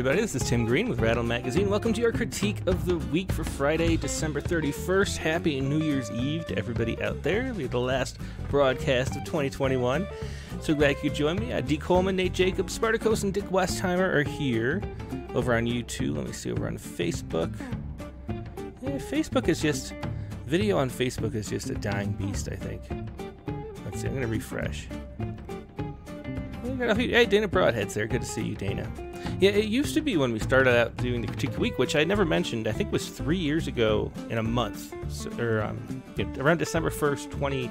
everybody. This is Tim Green with Rattle Magazine. Welcome to your critique of the week for Friday, December 31st. Happy New Year's Eve to everybody out there. We have the last broadcast of 2021. So glad you could join me. Uh, D. Coleman, Nate Jacobs, Spartacus, and Dick Westheimer are here over on YouTube. Let me see over on Facebook. Yeah, Facebook is just video on Facebook is just a dying beast. I think. Let's see. I'm gonna refresh. Hey, Dana Broadhead's there. Good to see you, Dana. Yeah, it used to be when we started out doing the critique of the week, which I never mentioned. I think was three years ago in a month, so, or um, around December first, twenty.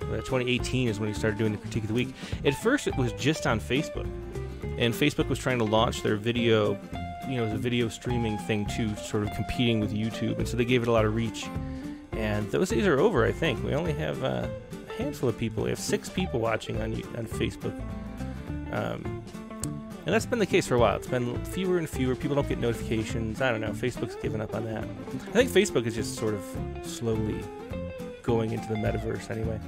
Uh, 2018 is when we started doing the critique of the week. At first, it was just on Facebook, and Facebook was trying to launch their video, you know, the video streaming thing too, sort of competing with YouTube, and so they gave it a lot of reach. And those days are over. I think we only have uh, a handful of people. We have six people watching on on Facebook. Um, and that's been the case for a while. It's been fewer and fewer. People don't get notifications. I don't know. Facebook's given up on that. I think Facebook is just sort of slowly going into the metaverse anyway.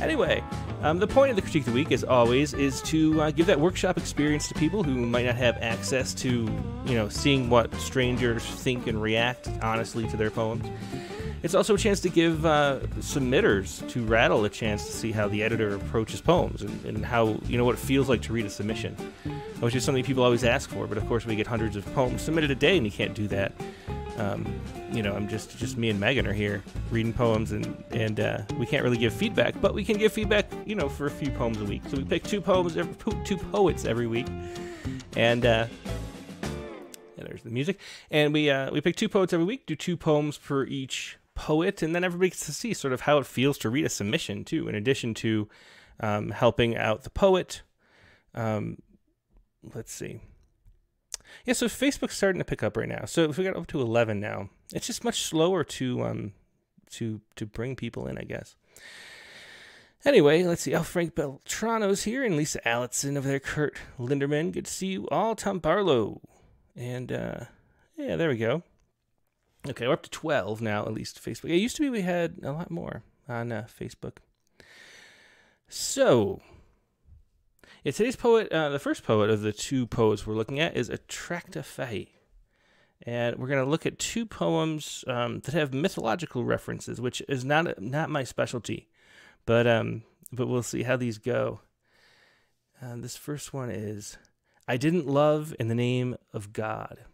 Anyway, um, the point of the critique of the week, as always, is to uh, give that workshop experience to people who might not have access to, you know, seeing what strangers think and react honestly to their poems. It's also a chance to give uh, submitters to Rattle a chance to see how the editor approaches poems and, and, how, you know, what it feels like to read a submission, which is something people always ask for. But of course, we get hundreds of poems submitted a day, and you can't do that. Um, you know, I'm just just me and Megan are here reading poems, and and uh, we can't really give feedback, but we can give feedback, you know, for a few poems a week. So we pick two poems, every, two poets every week, and uh, there's the music, and we uh, we pick two poets every week, do two poems per each poet, and then everybody gets to see sort of how it feels to read a submission too, in addition to um, helping out the poet. Um, let's see. Yeah, so Facebook's starting to pick up right now. So if we got up to eleven now, it's just much slower to um to to bring people in, I guess. Anyway, let's see. Oh, Frank Beltrano's here, and Lisa Allison over there. Kurt Linderman, good to see you all. Tom Barlow, and uh, yeah, there we go. Okay, we're up to 12 now, at least Facebook. It used to be we had a lot more on uh, Facebook. So, yeah, today's poet, uh, the first poet of the two poets we're looking at is Attracta Fahy. And we're going to look at two poems um, that have mythological references, which is not not my specialty, but um, but we'll see how these go. Uh, this first one is I didn't love in the name of God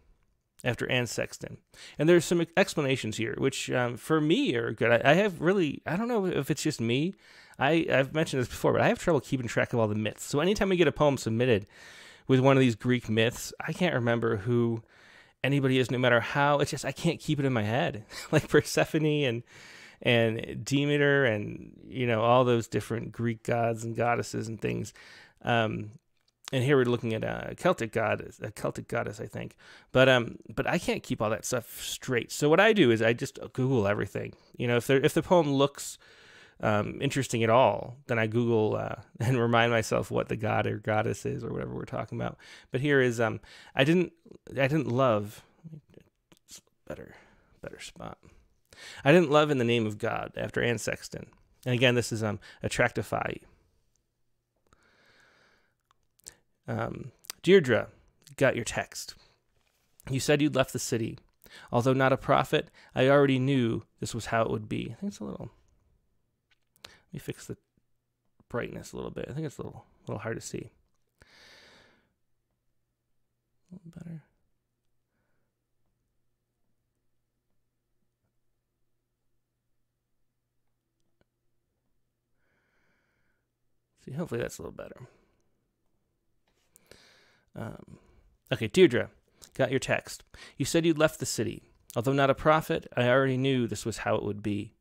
after Anne Sexton. And there's some explanations here, which um, for me are good. I, I, have really, I don't know if it's just me. I, I've mentioned this before, but I have trouble keeping track of all the myths. So anytime we get a poem submitted with one of these Greek myths, I can't remember who anybody is, no matter how. It's just I can't keep it in my head, like Persephone and and Demeter and you know all those different Greek gods and goddesses and things. Um, and here we're looking at a Celtic goddess, a Celtic goddess, I think. But um, but I can't keep all that stuff straight. So what I do is I just Google everything. You know, if there, if the poem looks um, interesting at all, then I Google uh, and remind myself what the god or goddess is or whatever we're talking about. But here is um, I didn't I didn't love better better spot. I didn't love in the name of God after Anne Sexton. And again, this is um Attracta Um, Deirdre, got your text. You said you'd left the city. Although not a prophet, I already knew this was how it would be. I think it's a little. Let me fix the brightness a little bit. I think it's a little, a little hard to see. A little better. See, hopefully that's a little better. Um, okay, Deirdre, got your text. You said you'd left the city. Although not a prophet, I already knew this was how it would be.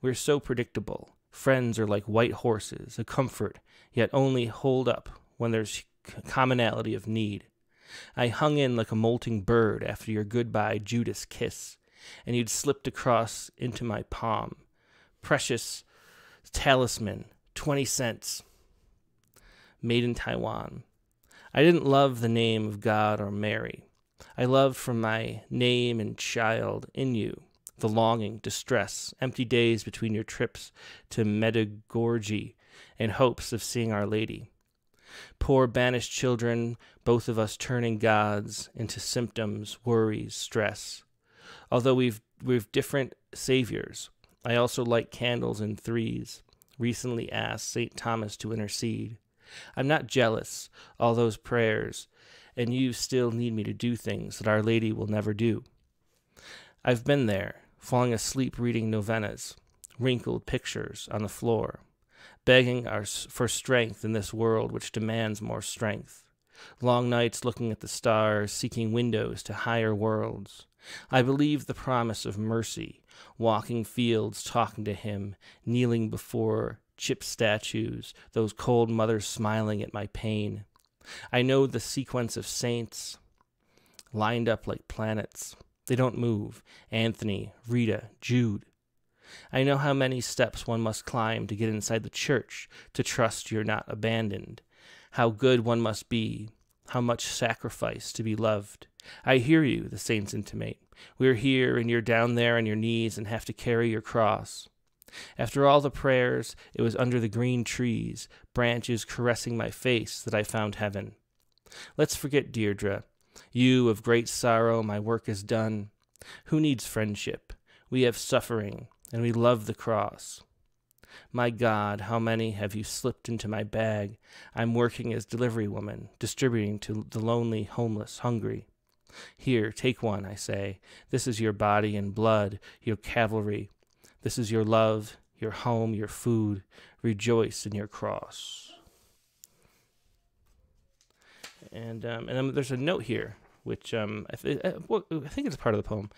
We're so predictable. Friends are like white horses, a comfort, yet only hold up when there's commonality of need. I hung in like a molting bird after your goodbye Judas kiss, and you'd slipped across into my palm. Precious talisman, 20 cents. Made in Taiwan. I didn't love the name of God or Mary. I loved from my name and child in you the longing, distress, empty days between your trips to Medjugorje in hopes of seeing Our Lady. Poor banished children, both of us turning gods into symptoms, worries, stress. Although we've we've different saviors, I also light candles in threes. Recently asked St. Thomas to intercede. I'm not jealous, all those prayers, and you still need me to do things that Our Lady will never do. I've been there, falling asleep reading novenas, wrinkled pictures on the floor, begging our, for strength in this world which demands more strength. Long nights looking at the stars, seeking windows to higher worlds. I believe the promise of mercy, walking fields, talking to him, kneeling before chip statues, those cold mothers smiling at my pain. I know the sequence of saints lined up like planets. They don't move. Anthony, Rita, Jude. I know how many steps one must climb to get inside the church, to trust you're not abandoned. How good one must be, how much sacrifice to be loved. I hear you, the saints intimate. We're here, and you're down there on your knees and have to carry your cross. After all the prayers, it was under the green trees, branches caressing my face, that I found heaven. Let's forget Deirdre. You, of great sorrow, my work is done. Who needs friendship? We have suffering, and we love the cross. My God, how many have you slipped into my bag? I'm working as delivery woman, distributing to the lonely, homeless, hungry. Here, take one, I say. This is your body and blood, your cavalry, this is your love, your home, your food. Rejoice in your cross. And um, and there's a note here, which um, I, th- uh, I, think it's part of the poem.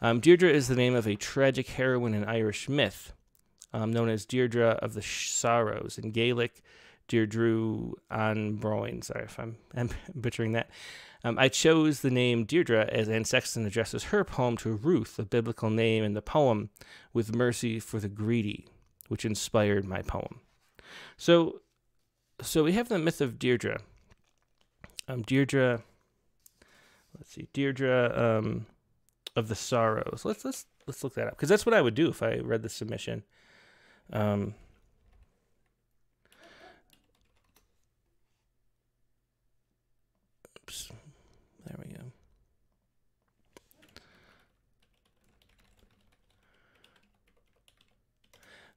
Um, Deirdre is the name of a tragic heroine in Irish myth, um, known as Deirdre of the Sorrows in Gaelic. Deirdre an Broin. Sorry if I'm, I'm butchering that. Um, I chose the name Deirdre as Anne Sexton addresses her poem to Ruth, a biblical name in the poem, with mercy for the greedy, which inspired my poem. So, so we have the myth of Deirdre. Um, Deirdre, let's see, Deirdre um, of the Sorrows. Let's let's let's look that up because that's what I would do if I read the submission. Um,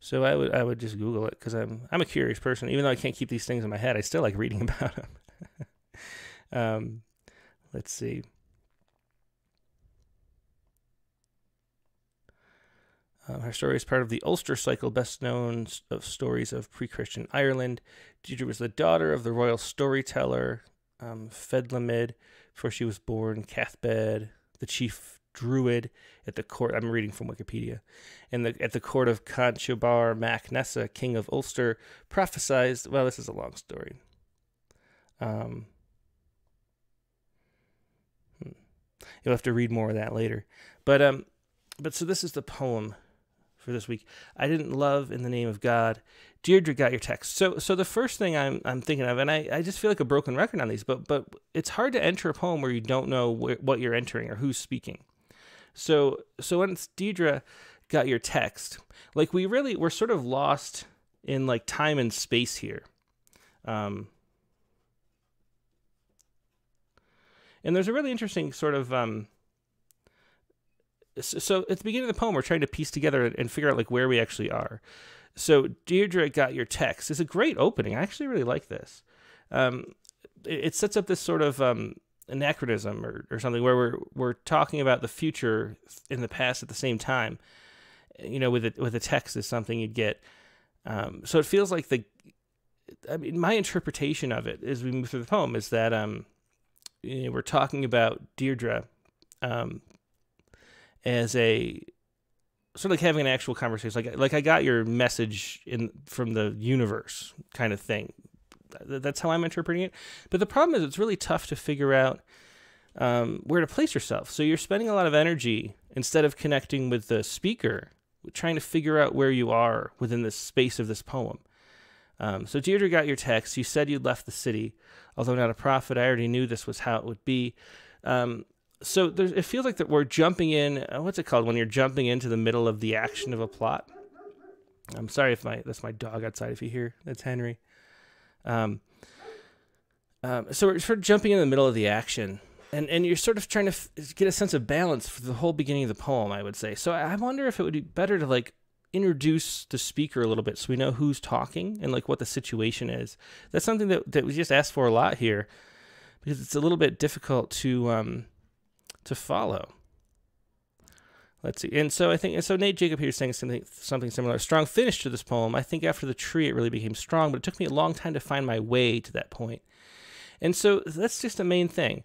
So I would I would just Google it because I'm I'm a curious person. Even though I can't keep these things in my head, I still like reading about them. um, let's see. Um, her story is part of the Ulster Cycle, best known of stories of pre-Christian Ireland. Deirdre was the daughter of the royal storyteller um, Fedlimid, before she was born, Cathbad, the chief druid at the court. I'm reading from Wikipedia. And the, at the court of Conchobar Mac Nessa, king of Ulster, prophesied. Well, this is a long story. Um, hmm. You'll have to read more of that later. But um, but so this is the poem for this week. I didn't love in the name of God. Deirdre got your text. So so the first thing I'm I'm thinking of, and I, I just feel like a broken record on these, but but it's hard to enter a poem where you don't know wh- what you're entering or who's speaking. So so when it's Deirdre got your text, like we really we're sort of lost in like time and space here. Um, and there's a really interesting sort of um, so at the beginning of the poem, we're trying to piece together and figure out like where we actually are. So Deirdre got your text. It's a great opening. I actually really like this. Um, it, it, sets up this sort of um, anachronism or, or something where we're we're talking about the future in the past at the same time. You know, with a, with a text is something you'd get. Um, so it feels like the. I mean, my interpretation of it as we move through the poem is that um, you know, we're talking about Deirdre, um, as a sort of like having an actual conversation, like like I got your message in from the universe kind of thing. That's how I'm interpreting it. But the problem is, it's really tough to figure out um, where to place yourself. So you're spending a lot of energy instead of connecting with the speaker, trying to figure out where you are within the space of this poem. Um, so Deirdre got your text. You said you'd left the city. Although not a prophet, I already knew this was how it would be. Um, so it feels like that we're jumping in. Uh, what's it called when you're jumping into the middle of the action of a plot? I'm sorry if my that's my dog outside. If you hear, that's Henry. Um, um, so we're sort of jumping in the middle of the action, and and you're sort of trying to get a sense of balance for the whole beginning of the poem. I would say. So I wonder if it would be better to like introduce the speaker a little bit so we know who's talking and like what the situation is. That's something that that we just asked for a lot here because it's a little bit difficult to um, to follow. Let's see. And so I think, and so Nate Jacob here is saying something, something similar. Strong finish to this poem. I think after the tree, it really became strong, but it took me a long time to find my way to that point. And so that's just the main thing.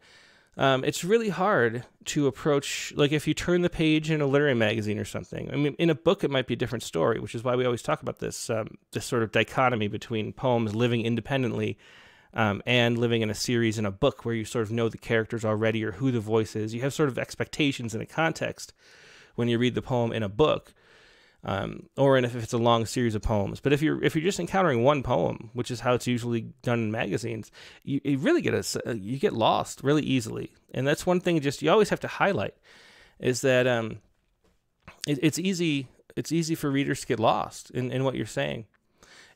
Um, it's really hard to approach, like if you turn the page in a literary magazine or something. I mean, in a book, it might be a different story, which is why we always talk about this, um, this sort of dichotomy between poems living independently um, and living in a series in a book where you sort of know the characters already or who the voice is. You have sort of expectations in a context when you read the poem in a book, um, or in if it's a long series of poems. But if you're if you're just encountering one poem, which is how it's usually done in magazines, you, you really get a you get lost really easily, and that's one thing. Just you always have to highlight is that um, it, it's easy it's easy for readers to get lost in, in what you're saying.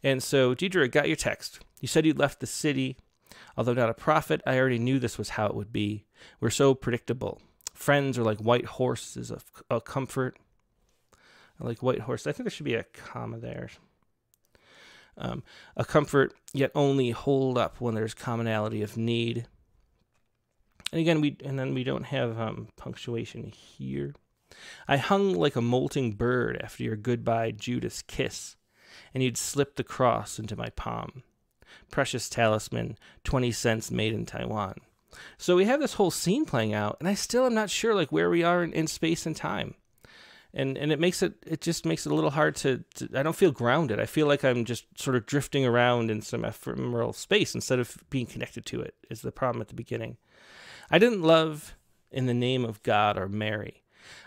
And so, Deirdre, got your text. You said you'd left the city. Although not a prophet, I already knew this was how it would be. We're so predictable. Friends are like white horses of a comfort. I like white horse. I think there should be a comma there. Um, a comfort, yet only hold up when there's commonality of need. And again, we and then we don't have um, punctuation here. I hung like a molting bird after your goodbye Judas kiss, and you'd slipped the cross into my palm precious talisman, 20 cents made in Taiwan. So we have this whole scene playing out, and I still am not sure like where we are in, in space and time. And and it makes it it just makes it a little hard to, to, I don't feel grounded. I feel like I'm just sort of drifting around in some ephemeral space instead of being connected to it is the problem at the beginning. I didn't love in the name of God or Mary.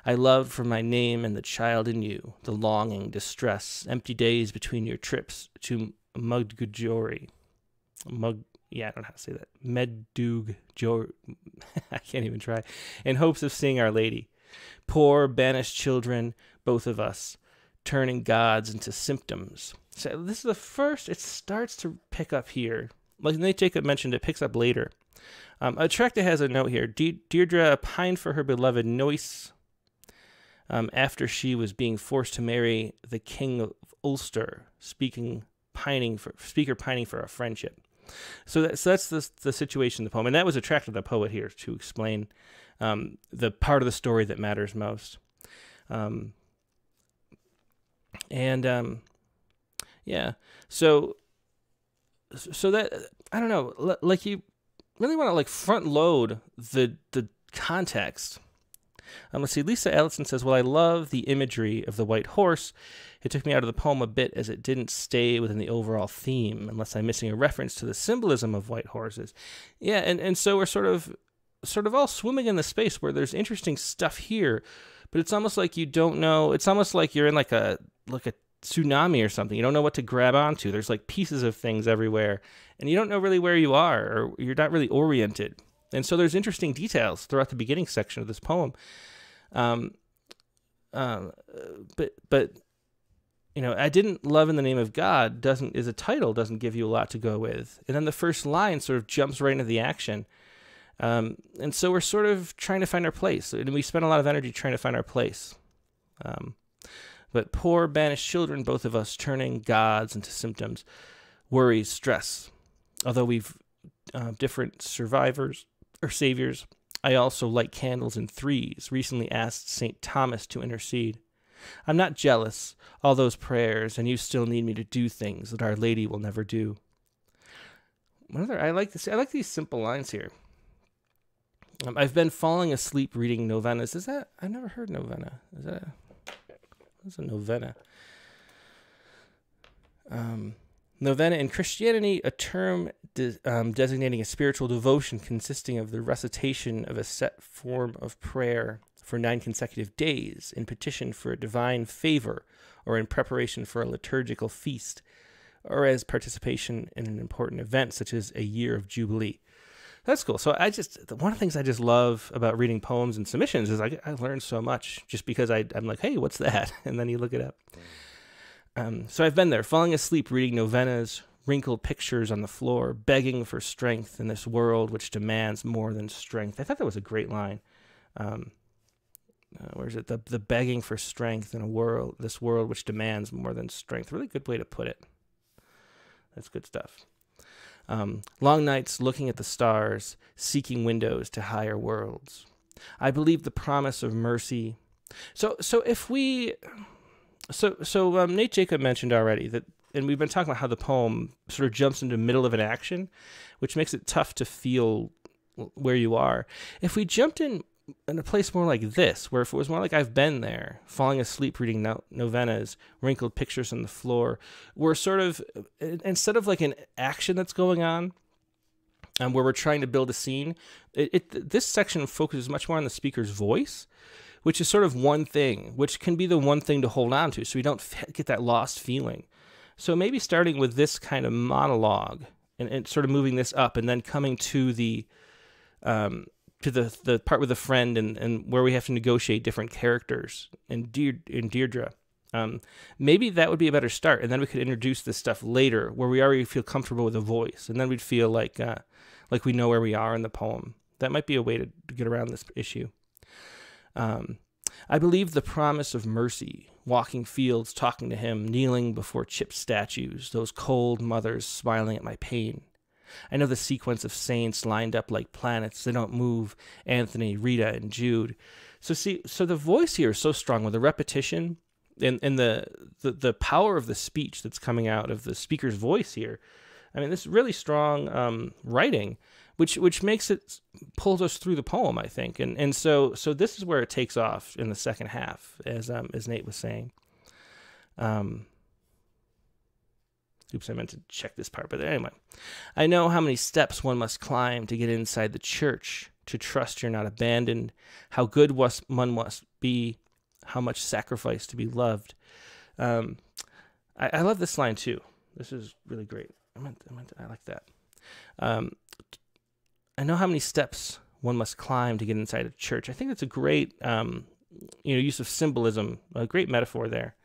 I loved for my name and the child in you, the longing, distress, empty days between your trips to Mudgujori. Mug, yeah, I don't know how to say that. Medug Jor, I can't even try. In hopes of seeing Our Lady. Poor banished children, both of us, turning gods into symptoms. So this is the first, it starts to pick up here. Like Nate Jacob mentioned, it picks up later. Um, Attracta has a note here. De- Deirdre pined for her beloved Naoise um, after she was being forced to marry the king of Ulster, speaking pining for speaker pining for a friendship. So, that, so that's the, the situation in the poem. And that was Attracta the poet here to explain um, the part of the story that matters most. Um, and um, yeah, so so that I don't know, like you really want to like front load the the context. Um, let's see. Lisa Allison says, "Well, I love the imagery of the white horse it took me out of the poem a bit as it didn't stay within the overall theme, unless I'm missing a reference to the symbolism of white horses. Yeah, and, and so we're sort of sort of all swimming in the space where there's interesting stuff here, but it's almost like you don't know. It's almost like you're in like a like a tsunami or something. You don't know what to grab onto. There's like pieces of things everywhere, and you don't know really where you are, or you're not really oriented. And so there's interesting details throughout the beginning section of this poem. Um, um, but but you know, I didn't love in the name of God doesn't is a title doesn't give you a lot to go with, and then the first line sort of jumps right into the action, um, and so we're sort of trying to find our place, and we spend a lot of energy trying to find our place. Um, but poor banished children, both of us, turning gods into symptoms, worries, stress. Although we've uh, different survivors or saviors, I also light candles in threes. Recently asked Saint Thomas to intercede. I'm not jealous, all those prayers, and you still need me to do things that Our Lady will never do. What other, I like this. I like these simple lines here. Um, I've been falling asleep reading novenas. Is that I've never heard novena. Is that what's a novena? Um, novena in Christianity, a term de- um, designating a spiritual devotion consisting of the recitation of a set form of prayer for nine consecutive days in petition for a divine favor or in preparation for a liturgical feast or as participation in an important event such as a year of jubilee. That's cool. So I just one of the things I just love about reading poems and submissions is I I learn so much just because I I'm like, hey, what's that? And then you look it up. Um, so I've been there, falling asleep reading novenas, wrinkled pictures on the floor, begging for strength in this world which demands more than strength. I thought that was a great line. Um, uh, where is it? The the begging for strength in a world, this world which demands more than strength. Really good way to put it. That's good stuff. Um, long nights looking at the stars, seeking windows to higher worlds. I believe the promise of mercy. So, so if we, so so um, Nate Jacob mentioned already that, and we've been talking about how the poem sort of jumps into the middle of an action, which makes it tough to feel where you are. If we jumped in in a place more like this, where if it was more like I've been there, falling asleep reading no- novenas, wrinkled pictures on the floor, we're sort of instead of like an action that's going on, and um, where we're trying to build a scene, it, it this section focuses much more on the speaker's voice, which is sort of one thing, which can be the one thing to hold on to, so we don't get that lost feeling. So maybe starting with this kind of monologue and, and sort of moving this up, and then coming to the um, to the the part with a friend and, and where we have to negotiate different characters and Deir, in Deirdre. Um, maybe that would be a better start, and then we could introduce this stuff later, where we already feel comfortable with a voice, and then we'd feel like uh, like we know where we are in the poem. That might be a way to get around this issue. Um, I believe the promise of mercy, walking fields, talking to him, kneeling before chipped statues, those cold mothers smiling at my pain. I know the sequence of saints lined up like planets. They don't move. Anthony, Rita, and Jude. So see, so the voice here is so strong with the repetition and, and the, the the power of the speech that's coming out of the speaker's voice here. I mean, this is really strong um, writing, which which makes it pulls us through the poem, I think. And and so so this is where it takes off in the second half, as um, as Nate was saying. Um, Oops, I meant to check this part, but anyway. I know how many steps one must climb to get inside the church, to trust you're not abandoned, how good was one must be, how much sacrifice to be loved. Um, I, I, love this line too. This is really great. I meant, I meant, I like that. Um, I know how many steps one must climb to get inside a church. I think that's a great, um, you know, use of symbolism, a great metaphor there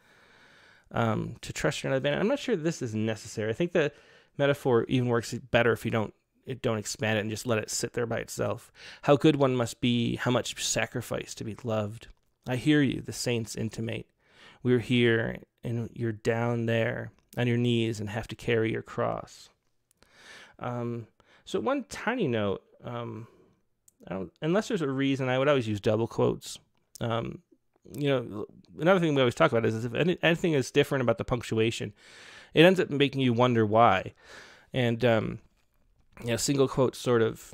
um, to trust your band. I'm not sure this is necessary. I think the metaphor even works better if you don't don't expand it and just let it sit there by itself. How good one must be, how much sacrifice to be loved. I hear you, the saints intimate. We're here and you're down there on your knees and have to carry your cross. Um, so one tiny note, um, unless there's a reason, I would always use double quotes. Um, you know, another thing we always talk about is, if any, anything is different about the punctuation, it ends up making you wonder why. And, um, you know, single quotes sort of,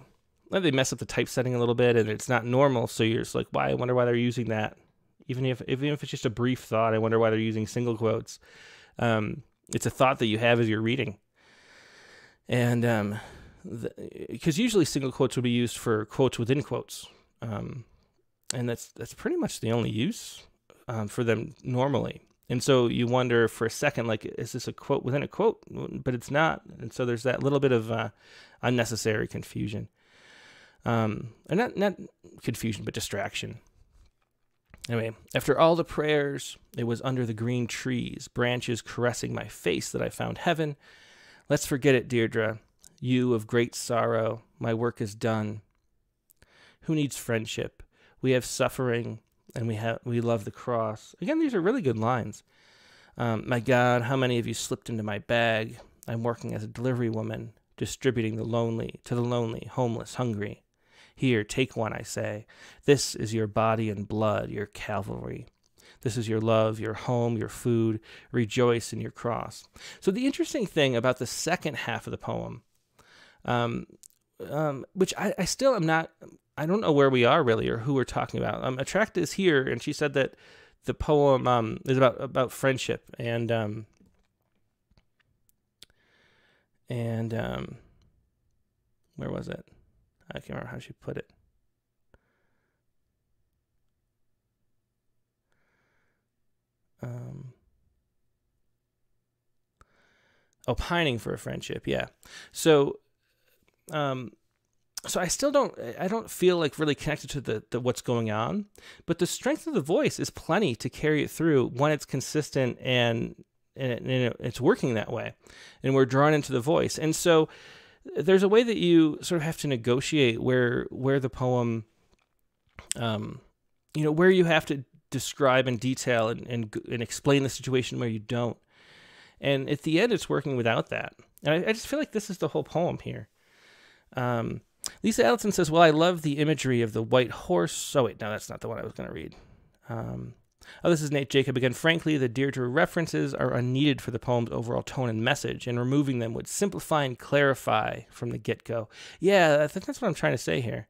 they mess up the typesetting a little bit and it's not normal. So you're just like, why? I wonder why they're using that. Even if, even if it's just a brief thought, I wonder why they're using single quotes. Um, it's a thought that you have as you're reading. And, um, because usually single quotes would be used for quotes within quotes. Um, and that's that's pretty much the only use um, for them normally. And so you wonder for a second, like, is this a quote within a quote? But it's not. And so there's that little bit of uh, unnecessary confusion, um, and not not confusion, but distraction. Anyway, after all the prayers, it was under the green trees, branches caressing my face, that I found heaven. Let's forget it, Deirdre. You of great sorrow, my work is done. Who needs friendship? We have suffering, and we have we love the cross. Again, these are really good lines. Um, my God, how many of you slipped into my bag? I'm working as a delivery woman, distributing the lonely to the lonely, homeless, hungry. Here, take one, I say. This is your body and blood, your Calvary. This is your love, your home, your food. Rejoice in your cross. So, the interesting thing about the second half of the poem, um, um, which I, I still am not I don't know where we are really or who we're talking about. Um, Attracta's here, and she said that the poem um, is about about friendship and um, and um, where was it? I can't remember how she put it. Um, opining for a friendship, yeah. So, um, so I still don't I don't feel like really connected to the, the what's going on, but the strength of the voice is plenty to carry it through when it's consistent and and, it's working that way, and we're drawn into the voice. And so there's a way that you sort of have to negotiate where where the poem, um, you know, where you have to describe in detail and and, and explain the situation where you don't. And at the end, it's working without that. And I, I just feel like this is the whole poem here. Um, Lisa Allison says, Well, I love the imagery of the white horse. Oh, wait, no, that's not the one I was going to read. Um, oh, this is Nate Jacob again. Frankly, the Deirdre references are unneeded for the poem's overall tone and message, and removing them would simplify and clarify from the get go. Yeah, I think that's what I'm trying to say here.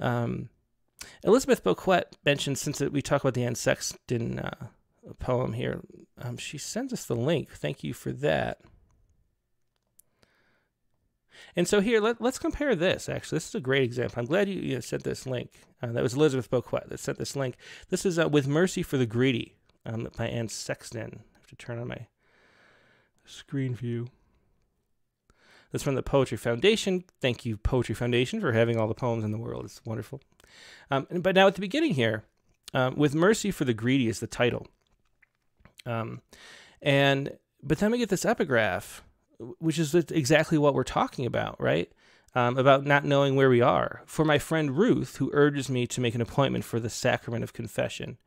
Um, Elizabeth Boquet mentioned, since we talk about the Anne Sexton uh, poem here, um, she sends us the link. Thank you for that. And so here, let, us compare this. Actually, this is a great example. I'm glad you, you sent this link. Uh, that was Elizabeth Boquet that sent this link. This is uh, With Mercy for the Greedy um, by Anne Sexton. I have to turn on my screen view. That's from the Poetry Foundation. Thank you, Poetry Foundation, for having all the poems in the world. It's wonderful. Um, but now at the beginning here, um, With Mercy for the Greedy is the title. Um, and but then we get this epigraph which is exactly what we're talking about, right? Um, about not knowing where we are. For my friend Ruth, who urges me to make an appointment for the sacrament of confession.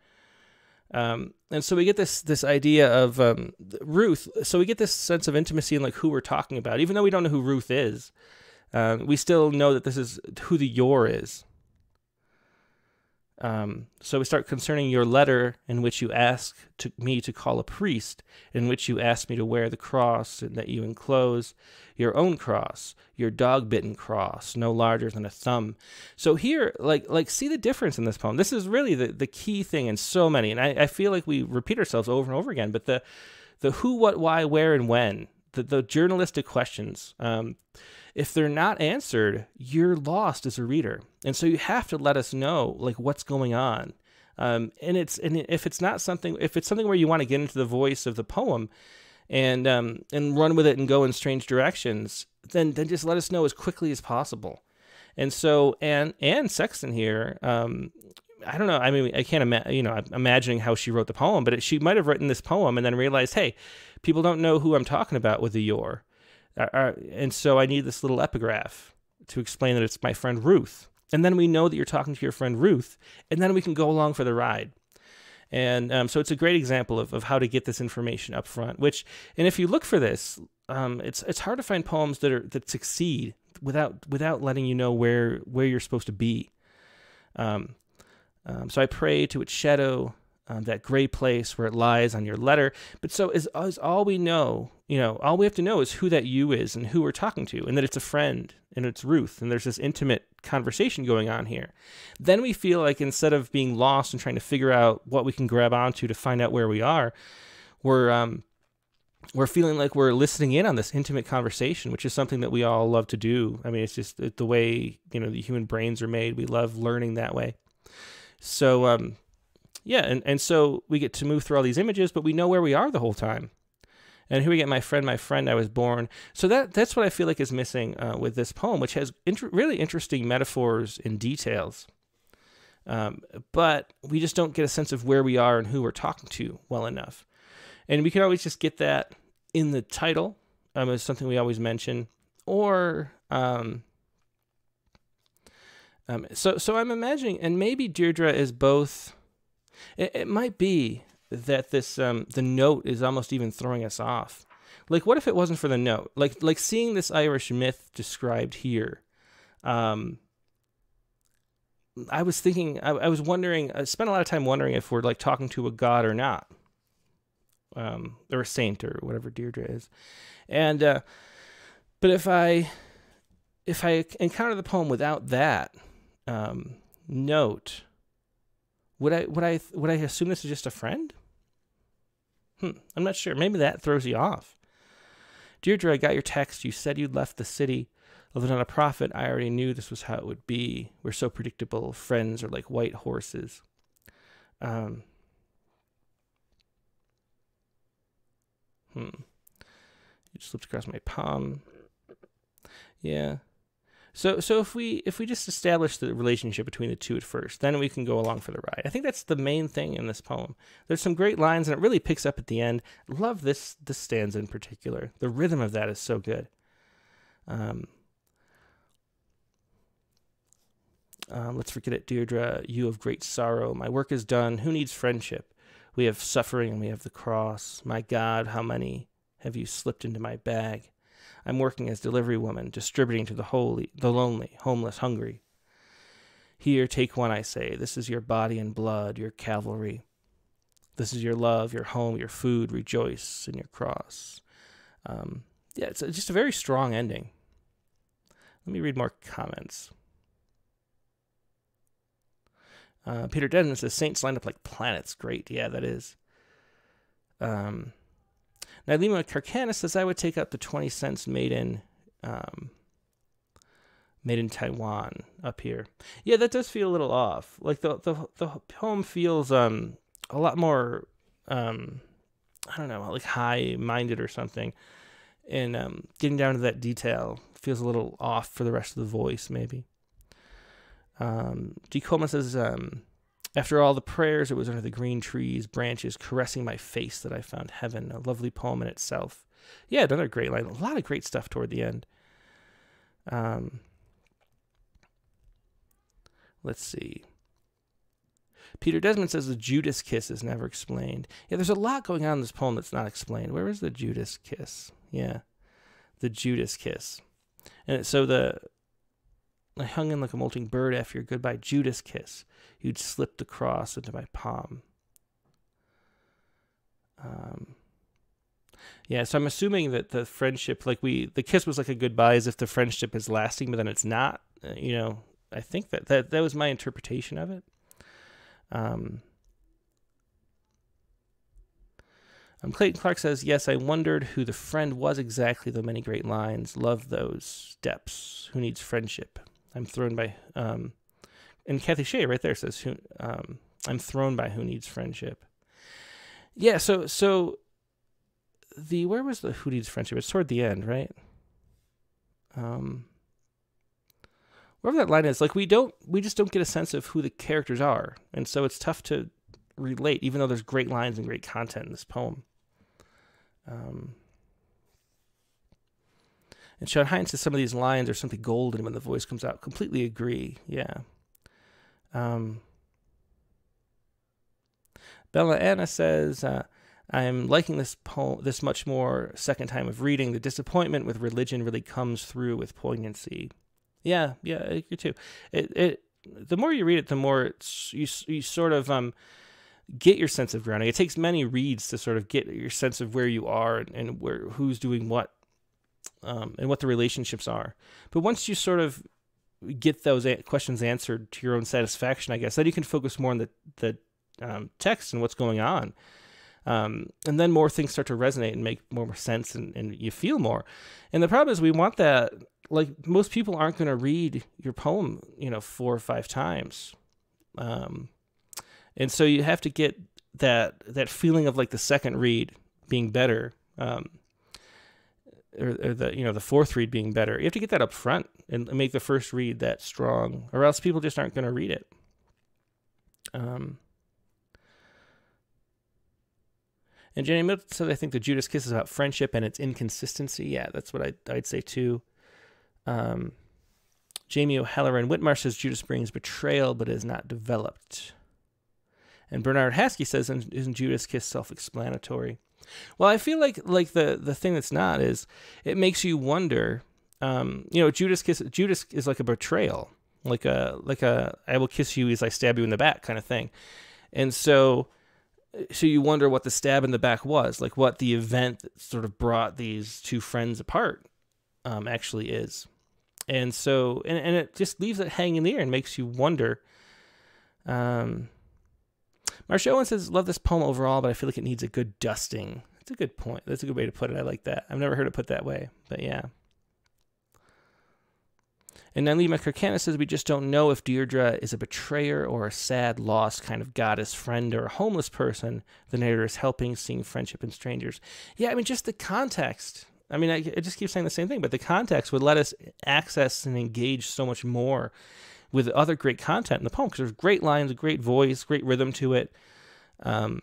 Um, and so we get this this idea of um, Ruth. So we get this sense of intimacy in like who we're talking about, even though we don't know who Ruth is. Um, we still know that this is who the Yor is. Um, so we start concerning your letter in which you ask to, me to call a priest, in which you ask me to wear the cross, and that you enclose your own cross, your dog-bitten cross, no larger than a thumb. So here, like, like see the difference in this poem. This is really the, the key thing in so many, and I, I feel like we repeat ourselves over and over again. But the the who, what, why, where, and when, the, the journalistic questions. Um, if they're not answered, you're lost as a reader. And so you have to let us know like what's going on. Um, and it's and if it's not something if it's something where you want to get into the voice of the poem and um, and run with it and go in strange directions, then then just let us know as quickly as possible. And so and Anne Sexton here, um, I don't know. I mean, I can't imagine. You know, I'm imagining how she wrote the poem, but it, she might have written this poem and then realized, hey, people don't know who I'm talking about with the your. And so I need this little epigraph to explain that it's my friend Ruth. And then we know that you're talking to your friend Ruth, and then we can go along for the ride. And um, so it's a great example of, of how to get this information up front. Which, and if you look for this, um, it's it's hard to find poems that are that succeed without without letting you know where where you're supposed to be. Um, um so I pray to its shadow um, that gray place where it lies on your letter. But so is, is all we know, you know, all we have to know is who that you is and who we're talking to, and that it's a friend and it's Ruth, and there's this intimate conversation going on here. Then we feel like instead of being lost and trying to figure out what we can grab onto to find out where we are, we're um, we're feeling like we're listening in on this intimate conversation, which is something that we all love to do. I mean, it's just the way you know the human brains are made. We love learning that way. So um, yeah, and, and so we get to move through all these images, but we know where we are the whole time. And here we get my friend, my friend, I was born. So that that's what I feel like is missing uh, with this poem, which has inter- really interesting metaphors and details. Um, but we just don't get a sense of where we are and who we're talking to well enough. And we can always just get that in the title. Um, it's something we always mention, or um, um, so so I'm imagining, and maybe Deirdre is both it, it might be that this um, the note is almost even throwing us off. Like, what if it wasn't for the note? Like, like seeing this Irish myth described here. Um, I was thinking, I, I was wondering, I spent a lot of time wondering if we're like talking to a god or not, um, or a saint or whatever Deirdre is, and uh, but if I if I encounter the poem without that, um, note, would I would I would I assume this is just a friend? Hmm, I'm not sure. Maybe that throws you off. Deirdre, I got your text. You said you'd left the city. Although not a prophet, I already knew this was how it would be. We're so predictable. Friends are like white horses. Um, hmm. It slipped across my palm. Yeah. So so if we if we just establish the relationship between the two at first, then we can go along for the ride. I think that's the main thing in this poem. There's some great lines and it really picks up at the end. Love this this stanza in particular. The rhythm of that is so good. Um, um, let's forget it, Deirdre. You of great sorrow. My work is done. Who needs friendship? We have suffering and we have the cross. My God, how many have you slipped into my bag? I'm working as delivery woman, distributing to the holy, the lonely, homeless, hungry. Here, take one, I say. This is your body and blood, your cavalry. This is your love, your home, your food. Rejoice in your cross. Um, yeah, it's just a very strong ending. Let me read more comments. Uh, Peter Desmond says saints line up like planets. Great, yeah, that is. Um, now, Lima Carcana says I would take up the 20 cents made in um, made in Taiwan up here. Yeah, that does feel a little off. Like the the the poem feels um a lot more um I don't know, like high minded or something. And um getting down to that detail feels a little off for the rest of the voice maybe. Um D. Coleman says um after all the prayers, it was under the green trees, branches caressing my face that I found heaven, a lovely poem in itself. Yeah, another great line. A lot of great stuff toward the end. Um, let's see. Peter Desmond says the Judas kiss is never explained. Yeah, there's a lot going on in this poem that's not explained. Where is the Judas kiss? Yeah, the Judas kiss. And so the I hung in like a molting bird after your goodbye Judas kiss. You'd slipped across into my palm. Um, yeah, so I'm assuming that the friendship, like we, the kiss was like a goodbye, as if the friendship is lasting, but then it's not. Uh, you know, I think that that that was my interpretation of it. Um, um, Clayton Clark says, Yes, I wondered who the friend was exactly, though many great lines. Love those depths. Who needs friendship? I'm thrown by, um, and Kathy Shea right there says, who, um, I'm thrown by who needs friendship. Yeah, so, so the, where was the who needs friendship? It's toward the end, right? Um, wherever that line is, like we don't, we just don't get a sense of who the characters are. And so it's tough to relate, even though there's great lines and great content in this poem. Um, and Sean Hines says some of these lines are something golden when the voice comes out. Completely agree. Yeah. Um, Bella Anna says, uh, I'm liking this poem this much more second time of reading. The disappointment with religion really comes through with poignancy. Yeah, yeah, I agree too. It, it, the more you read it, the more it's, you, you sort of um, get your sense of grounding. It takes many reads to sort of get your sense of where you are and, and where who's doing what um, and what the relationships are. But once you sort of get those questions answered to your own satisfaction, I guess, then you can focus more on the, the um, text and what's going on. Um, and then more things start to resonate and make more sense and, and you feel more. And the problem is we want that, like most people aren't going to read your poem, you know, four or five times. Um, and so you have to get that, that feeling of like the second read being better. Um, or, or, the you know the fourth read being better. You have to get that up front and make the first read that strong, or else people just aren't going to read it. Um, and Jenny Middleton said, "I think the Judas Kiss is about friendship and its inconsistency." Yeah, that's what I, I'd say too. Um, Jamie O'Halloran Whitmar says Judas brings betrayal, but is not developed. And Bernard Haskey says, "Isn't Judas Kiss self-explanatory?" Well, I feel like like the the thing that's not is it makes you wonder. Um, you know, Judas kiss Judas is like a betrayal, like a like a I will kiss you as I stab you in the back kind of thing, and so so you wonder what the stab in the back was, like what the event that sort of brought these two friends apart, um, actually is. and so and, and it just leaves it hanging in the air and makes you wonder. Um, Marsha Owen says, "Love this poem overall, but I feel like it needs a good dusting." That's a good point. That's a good way to put it. I like that. I've never heard it put that way, but yeah. And then Lee McCarcana says, We just don't know if Deirdre is a betrayer or a sad, lost kind of goddess friend or a homeless person the narrator is helping, seeing friendship in strangers. Yeah, I mean, just the context. I mean, I, I just keep saying the same thing, but the context would let us access and engage so much more with other great content in the poem because there's great lines, great voice, great rhythm to it. Um,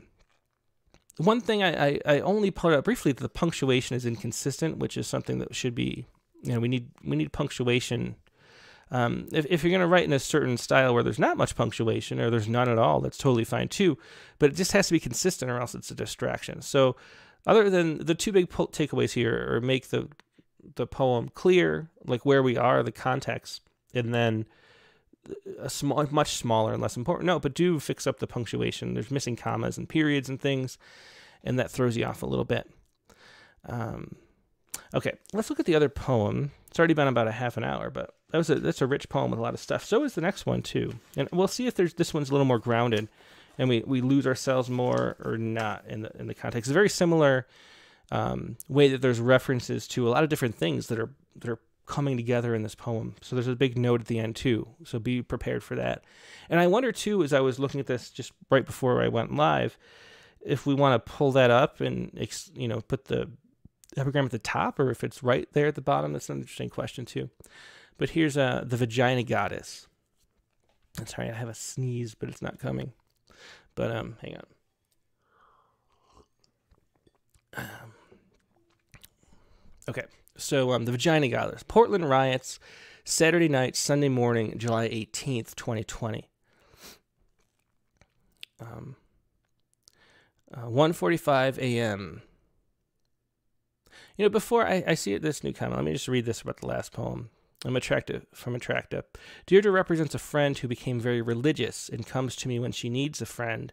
one thing I, I, I only put out briefly that the punctuation is inconsistent, which is something that should be, you know, we need we need punctuation um, if, if you're going to write in a certain style where there's not much punctuation or there's none at all, that's totally fine too. But it just has to be consistent or else it's a distraction. So, other than the two big takeaways here are make the the poem clear, like where we are, the context, and then a small, much smaller and less important note, but do fix up the punctuation. There's missing commas and periods and things, and that throws you off a little bit. Um, okay, let's look at the other poem. It's already been about a half an hour, but that was a that's a rich poem with a lot of stuff. So is the next one too, and we'll see if there's this one's a little more grounded, and we, we lose ourselves more or not in the in the context. It's a very similar um, way that there's references to a lot of different things that are that are coming together in this poem. So there's a big note at the end too. So be prepared for that. And I wonder too, as I was looking at this just right before I went live, if we want to pull that up and you know put the epigram at the top or if it's right there at the bottom. That's an interesting question too. But here's uh, the vagina goddess. I'm sorry, I have a sneeze, but it's not coming. But um, hang on. Um, okay, so um, the vagina goddess. Portland riots, Saturday night, Sunday morning, July 18th, 2020. Um, uh, 1.45 a.m. You know, before I, I see this new comment, let me just read this about the last poem. I'm attractive from Attracta. Deirdre represents a friend who became very religious and comes to me when she needs a friend,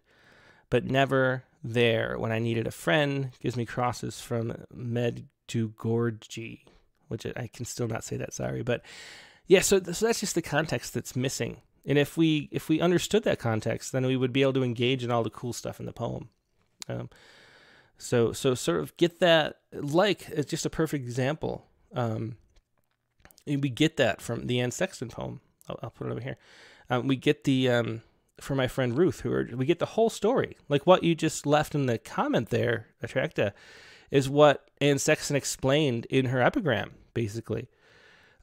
but never there when I needed a friend. Gives me crosses from Medjugorje, which I can still not say that. Sorry, but yeah. So, so that's just the context that's missing. And if we if we understood that context, then we would be able to engage in all the cool stuff in the poem. Um, so so sort of get that like it's just a perfect example. Um, we get that from the Anne Sexton poem. I'll, I'll put it over here. Um, we get the um, for my friend Ruth, who are, we get the whole story. Like what you just left in the comment there, Attracta, is what Anne Sexton explained in her epigram, basically.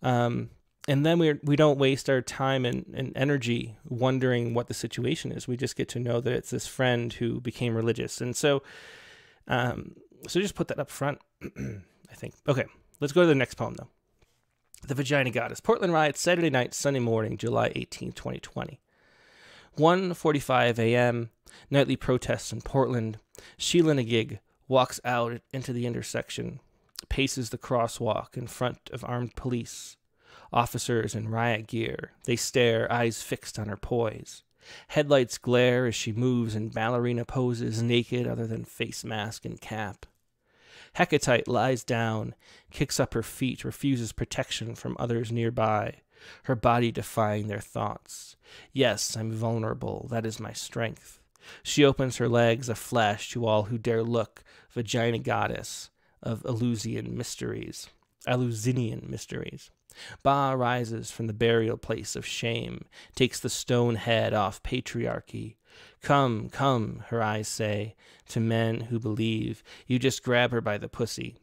Um, and then we we don't waste our time and, and energy wondering what the situation is. We just get to know that it's this friend who became religious, and so um, so just put that up front. I think. Okay, let's go to the next poem though. The Vagina Goddess. Portland riots Saturday night, Sunday morning, July 18, 2020. 1:45 a.m. Nightly protests in Portland. Sheila Ngig walks out into the intersection, paces the crosswalk in front of armed police. Officers in riot gear. They stare, eyes fixed on her poise. Headlights glare as she moves in ballerina poses, naked other than face mask and cap. Hecate lies down, kicks up her feet, refuses protection from others nearby, her body defying their thoughts. Yes, I'm vulnerable. That is my strength. She opens her legs, flash to all who dare look, vagina goddess of Eleusinian mysteries. Eleusinian mysteries. Ba rises from the burial place of shame, takes the stone head off patriarchy, Come, come, her eyes say, to men who believe. You just grab her by the pussy.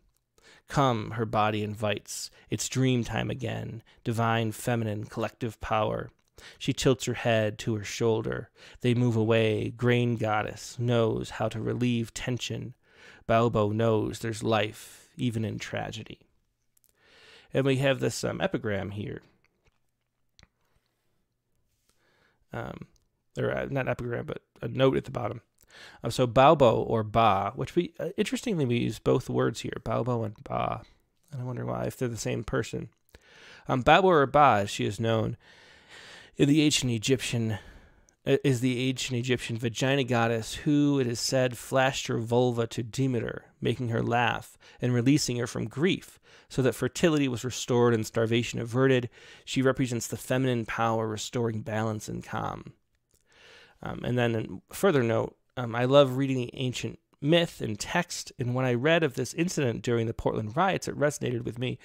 Come, her body invites. It's dream time again. Divine, feminine, collective power. She tilts her head to her shoulder. They move away. Grain goddess knows how to relieve tension. Baubo knows there's life, even in tragedy. And we have this um, epigram here. Um, or uh, not epigram, but a note at the bottom. Uh, so Baubo or Ba, which we uh, interestingly we use both words here, Baubo and Ba, and I wonder why if they're the same person. Um, Baubo or Ba, as she is known the ancient Egyptian is the ancient Egyptian vagina goddess who, it is said, flashed her vulva to Demeter, making her laugh and releasing her from grief, so that fertility was restored and starvation averted. She represents the feminine power restoring balance and calm. Um, and then, further note, um, I love reading the ancient myth and text, and when I read of this incident during the Portland riots, it resonated with me.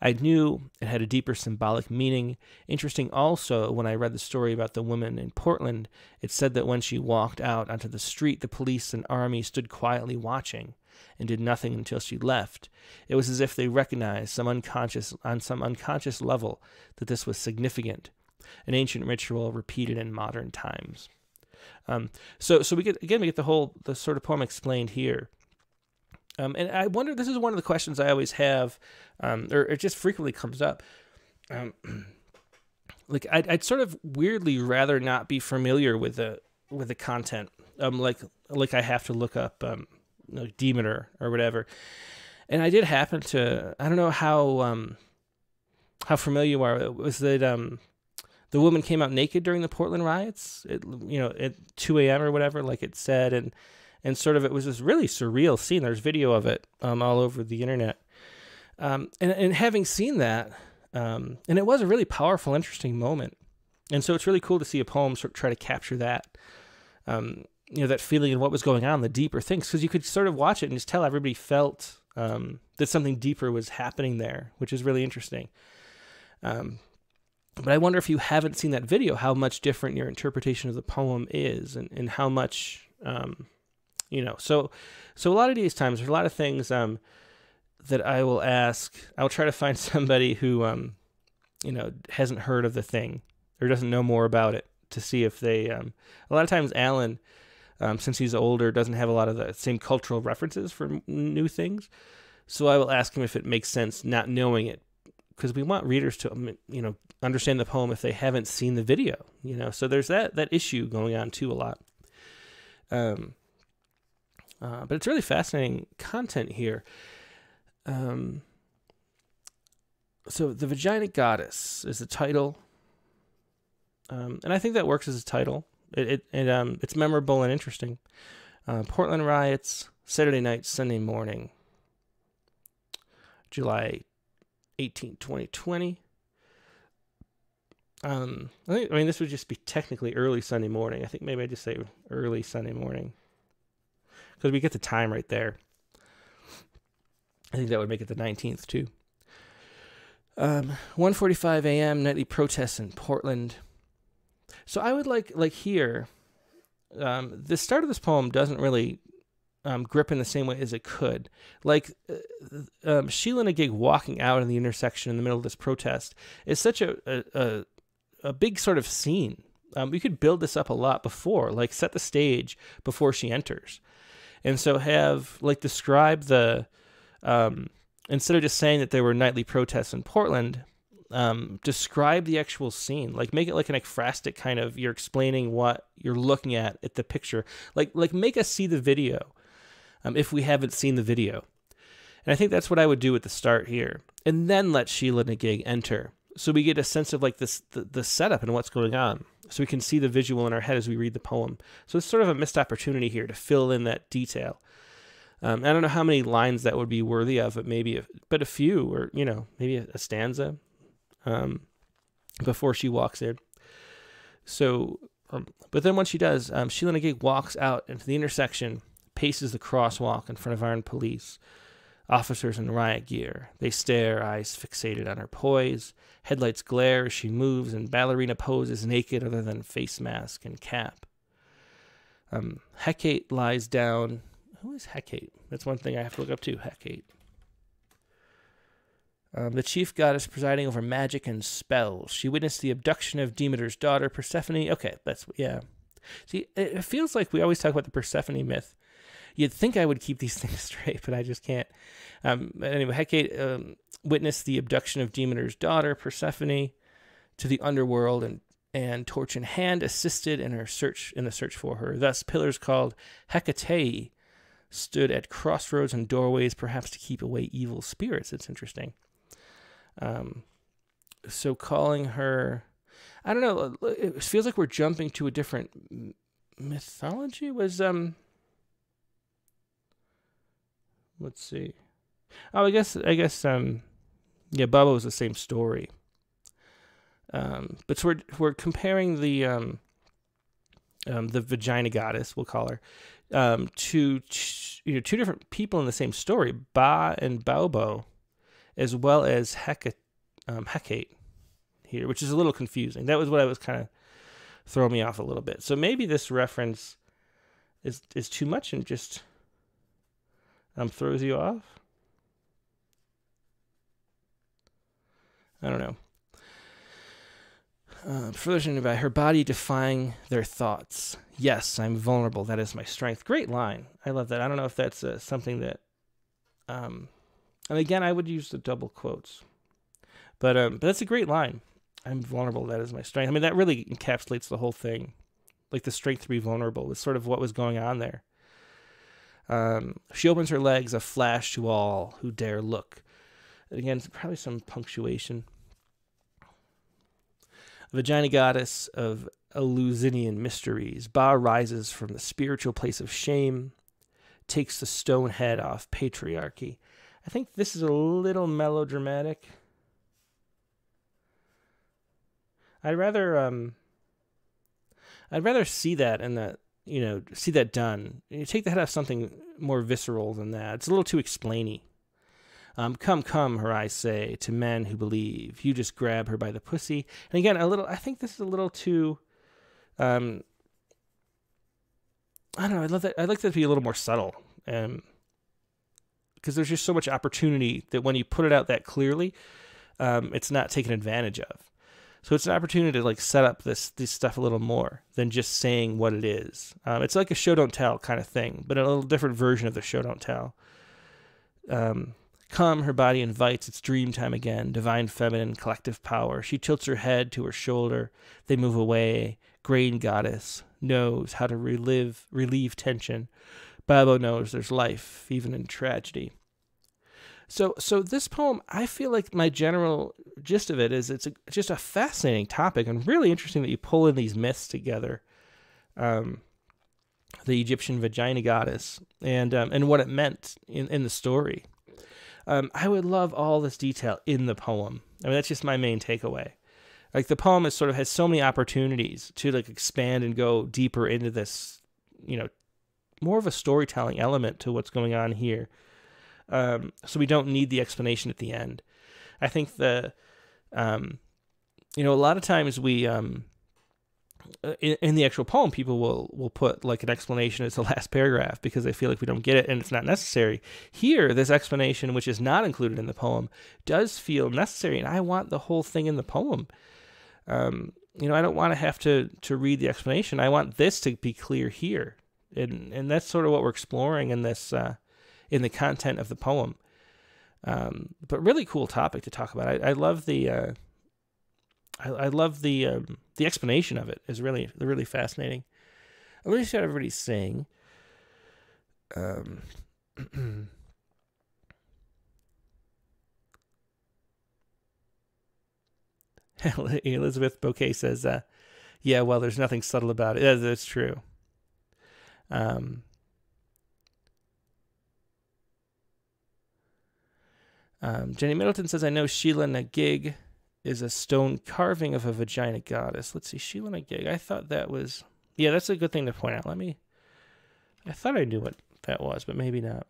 I knew it had a deeper symbolic meaning. Interesting also, when I read the story about the woman in Portland, it said that when she walked out onto the street, the police and army stood quietly watching and did nothing until she left. It was as if they recognized some unconscious on some unconscious level that this was significant, an ancient ritual repeated in modern times. Um, so, so we get again we get the whole the sort of poem explained here. Um, and I wonder, this is one of the questions I always have, um, or it just frequently comes up. Um, like I'd, I'd, sort of weirdly rather not be familiar with the with the content. Um, like like I have to look up um, know, Demeter or whatever. And I did happen to I don't know how um how familiar you are. Was that um the woman came out naked during the Portland riots? It, you know, at 2 a.m. or whatever, like it said, and and sort of it was this really surreal scene. There's video of it um, all over the internet. Um, and, and having seen that, um, and it was a really powerful, interesting moment. And so it's really cool to see a poem sort of try to capture that, um, you know, that feeling and what was going on, the deeper things, because you could sort of watch it and just tell everybody felt um, that something deeper was happening there, which is really interesting. Um, but I wonder if you haven't seen that video, how much different your interpretation of the poem is, and, and how much um, you know so so a lot of these times there's a lot of things um that i will ask. I'll try to find somebody who um you know hasn't heard of the thing or doesn't know more about it to see if they um a lot of times alan um, since he's older doesn't have a lot of the same cultural references for new things. So i will ask him if it makes sense not knowing it because we want readers to you know understand the poem if they haven't seen the video you know so there's that that issue going on too a lot um uh, but it's really fascinating content here. Um, so the vagina goddess is the title, um, and I think that works as a title. It, it, it um it's memorable and interesting. Uh, Portland riots, Saturday night, Sunday morning, July 18, 2020. Um, I, think, I mean, this would just be technically early Sunday morning. I think maybe I just say early Sunday morning because we get the time right there. I think that would make it the 19th too. Um, 1:45 a.m. nightly protests in Portland. So I would like like here. Um, the start of this poem doesn't really um, grip in the same way as it could. Like uh, um, Sheila Gig walking out in the intersection in the middle of this protest is such a a, a, a big sort of scene. Um, we could build this up a lot before, like set the stage before she enters and so have like describe the um, instead of just saying that there were nightly protests in Portland, um, describe the actual scene. Like make it like an ekphrastic kind of. You're explaining what you're looking at at the picture. Like like make us see the video, um, if we haven't seen the video. And I think that's what I would do at the start here, and then let Sheila Nagig enter, so we get a sense of like this the, the setup and what's going on so we can see the visual in our head as we read the poem. So it's sort of a missed opportunity here to fill in that detail. Um, I don't know how many lines that would be worthy of, but maybe, a, but a few, or you know, maybe a, stanza um, before she walks in. So, um, but then once she does, um, Sheila Nagig walks out into the intersection, paces the crosswalk in front of armed police, officers in riot gear. They stare, eyes fixated on her poise. Headlights glare as she moves, and ballerina poses naked other than face mask and cap. Um, Hecate lies down. Who is Hecate? That's one thing I have to look up to. Hecate. Um, the chief goddess presiding over magic and spells. She witnessed the abduction of Demeter's daughter, Persephone. Okay, that's, yeah. See, it feels like we always talk about the Persephone myth. You'd think I would keep these things straight, but I just can't. Um, anyway, Hecate um, witnessed the abduction of Demeter's daughter, Persephone, to the underworld, and and torch in hand assisted in her search in the search for her. Thus, pillars called Hecataea stood at crossroads and doorways, perhaps to keep away evil spirits. It's interesting. Um, so calling her, I don't know. It feels like we're jumping to a different mythology. Was um. Let's see. Oh, I guess I guess um, yeah, Baubo was the same story. Um, but so we're we're comparing the um, um, the vagina goddess, we'll call her, um, to you know two different people in the same story, Ba and Baubo, as well as Hecate, um, Hecate here, which is a little confusing. That was what I was kind of throwing me off a little bit. So maybe this reference is is too much and just um, throws you off. I don't know. Uh, by her body defying their thoughts. Yes, I'm vulnerable. That is my strength. Great line. I love that. I don't know if that's uh, something that. Um, and again, I would use the double quotes, but um, but that's a great line. I'm vulnerable. That is my strength. I mean, that really encapsulates the whole thing. Like the strength to be vulnerable is sort of what was going on there. Um, she opens her legs, a flash to all who dare look. Again, probably some punctuation. Vagina goddess of Eleusinian mysteries, Ba rises from the spiritual place of shame, takes the stone head off patriarchy. I think this is a little melodramatic. I'd rather um I'd rather see that and that you know see that done. You take head off something more visceral than that. It's a little too explainy. Um, come, come, her eyes say to men who believe. You just grab her by the pussy. And again, a little. I think this is a little too. Um, I don't know. I'd love that. I'd like that to be a little more subtle. Um, because there's just so much opportunity that when you put it out that clearly, um, it's not taken advantage of. So it's an opportunity to like set up this this stuff a little more than just saying what it is. Um, it's like a show don't tell kind of thing, but a little different version of the show don't tell. Um, come, her body invites its dream time again, divine feminine collective power. She tilts her head to her shoulder. They move away. Grain goddess knows how to relive relieve tension. Baubo knows there's life even in tragedy. So, so this poem, I feel like my general gist of it is it's a, just a fascinating topic and really interesting that you pull in these myths together. Um, the Egyptian vagina goddess and um, and what it meant in, in the story. Um, I would love all this detail in the poem. I mean, that's just my main takeaway. Like the poem is sort of has so many opportunities to like expand and go deeper into this, you know, more of a storytelling element to what's going on here. Um, so we don't need the explanation at the end. I think the, um, you know, a lot of times we, um, in, in, the actual poem, people will will put like an explanation as the last paragraph because they feel like we don't get it and it's not necessary. Here, this explanation, which is not included in the poem, does feel necessary, and I want the whole thing in the poem. Um, you know, I don't want to have to to read the explanation. I want this to be clear here, and and that's sort of what we're exploring in this uh, in the content of the poem. Um, but really cool topic to talk about. I, I love the uh, I, I, love the um, the explanation of it is really really fascinating. Let me see what everybody's saying. Um, Elizabeth Bouquet says, uh, "Yeah, well, there's nothing subtle about it. That's true." Um, um, Jenny Middleton says, "I know Sheila Nagig is a stone carving of a vagina goddess." Let's see, Sheila Nagig. I thought that was, yeah, that's a good thing to point out. Let me. I thought I knew what that was, but maybe not.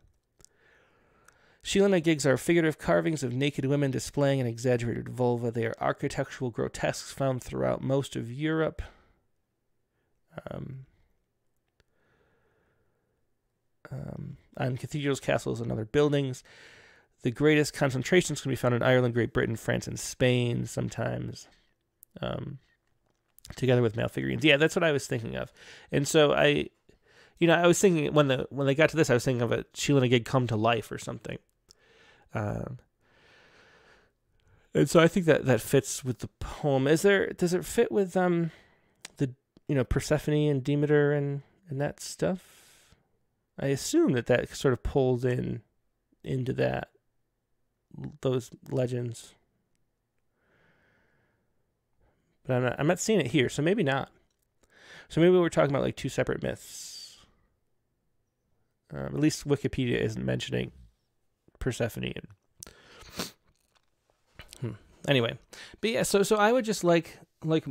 Sheila Nagigs are figurative carvings of naked women displaying an exaggerated vulva. They are architectural grotesques found throughout most of Europe. Um, um, on cathedrals, castles, and other buildings. The greatest concentrations can be found in Ireland, Great Britain, France, and Spain sometimes, um, together with male figurines. Yeah, that's what I was thinking of. And so I, you know, I was thinking when the when they got to this, I was thinking of a Sheila gig come to life or something. Um, and so I think that that fits with the poem. Is there does it fit with um the you know Persephone and Demeter and and that stuff? I assume that that sort of pulls in into that those legends. but I'm not, I'm not seeing it here, so maybe not. So maybe we're talking about like two separate myths. Um, at least Wikipedia isn't mentioning Persephone. And, hmm. Anyway, but yeah, so so I would just like like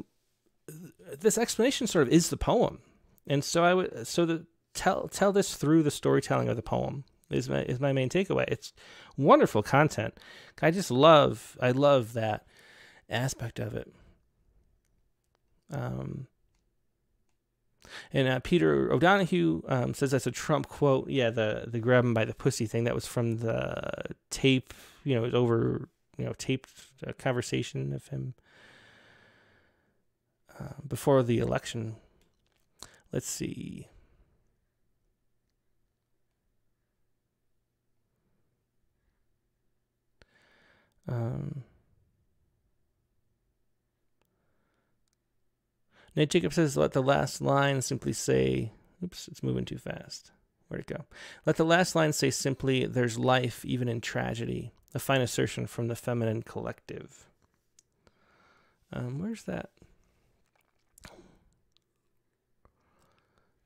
this explanation sort of is the poem, and so I would so the tell tell this through the storytelling of the poem is my is my main takeaway. It's wonderful content. I just love I love that aspect of it. Um, and uh, Peter O'Donohue um, says that's a Trump quote. Yeah, the the grab him by the pussy thing that was from the tape. You know, it was over you know taped uh, conversation of him uh, before the election. Let's see. Um, Nate Jacob says, let the last line simply say, oops, it's moving too fast. Where'd it go? Let the last line say simply, there's life even in tragedy. A fine assertion from the feminine collective. Um, where's that?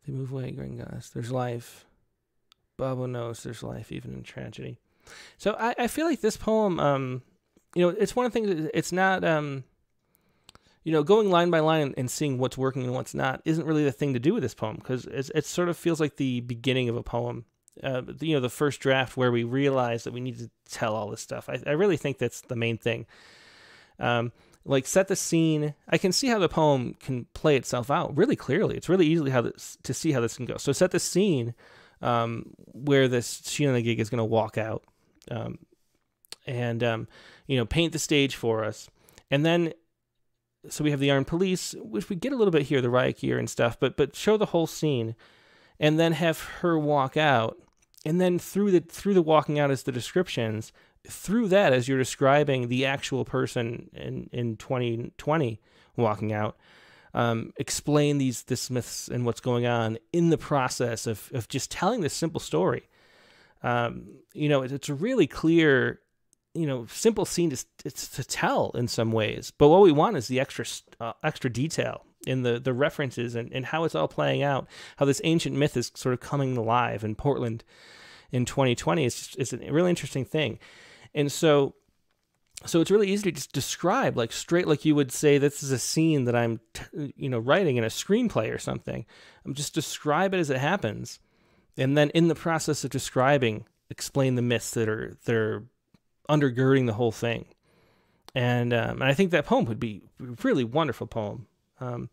They move away, Gringos. There's life. Baubo knows there's life even in tragedy. So I, I feel like this poem, um, you know, it's one of the things. It's not, um, you know, going line by line and seeing what's working and what's not isn't really the thing to do with this poem because it sort of feels like the beginning of a poem. Uh, you know, the first draft where we realize that we need to tell all this stuff. I, I really think that's the main thing. Um, like set the scene. I can see how the poem can play itself out really clearly. It's really easily how this, to see how this can go. So set the scene um, where this Sheila gig is going to walk out um, and um, you know paint the stage for us, and then so we have the armed police, which we get a little bit here, the riot gear and stuff, but but show the whole scene, and then have her walk out, and then through the through the walking out as the descriptions, through that as you're describing the actual person in in 2020 walking out. Um, explain these this myths and what's going on in the process of, of just telling this simple story um, you know, it's a really clear, you know, simple scene to, to tell in some ways. But what we want is the extra uh, extra detail in the the references and, and how it's all playing out. How this ancient myth is sort of coming alive in Portland in 2020 is is a really interesting thing. And so so it's really easy to just describe like straight like you would say this is a scene that i'm you know writing in a screenplay or something i'm just describe it as it happens and then in the process of describing, explain the myths that are that are undergirding the whole thing. And, um, and I think that poem would be a really wonderful poem. Um,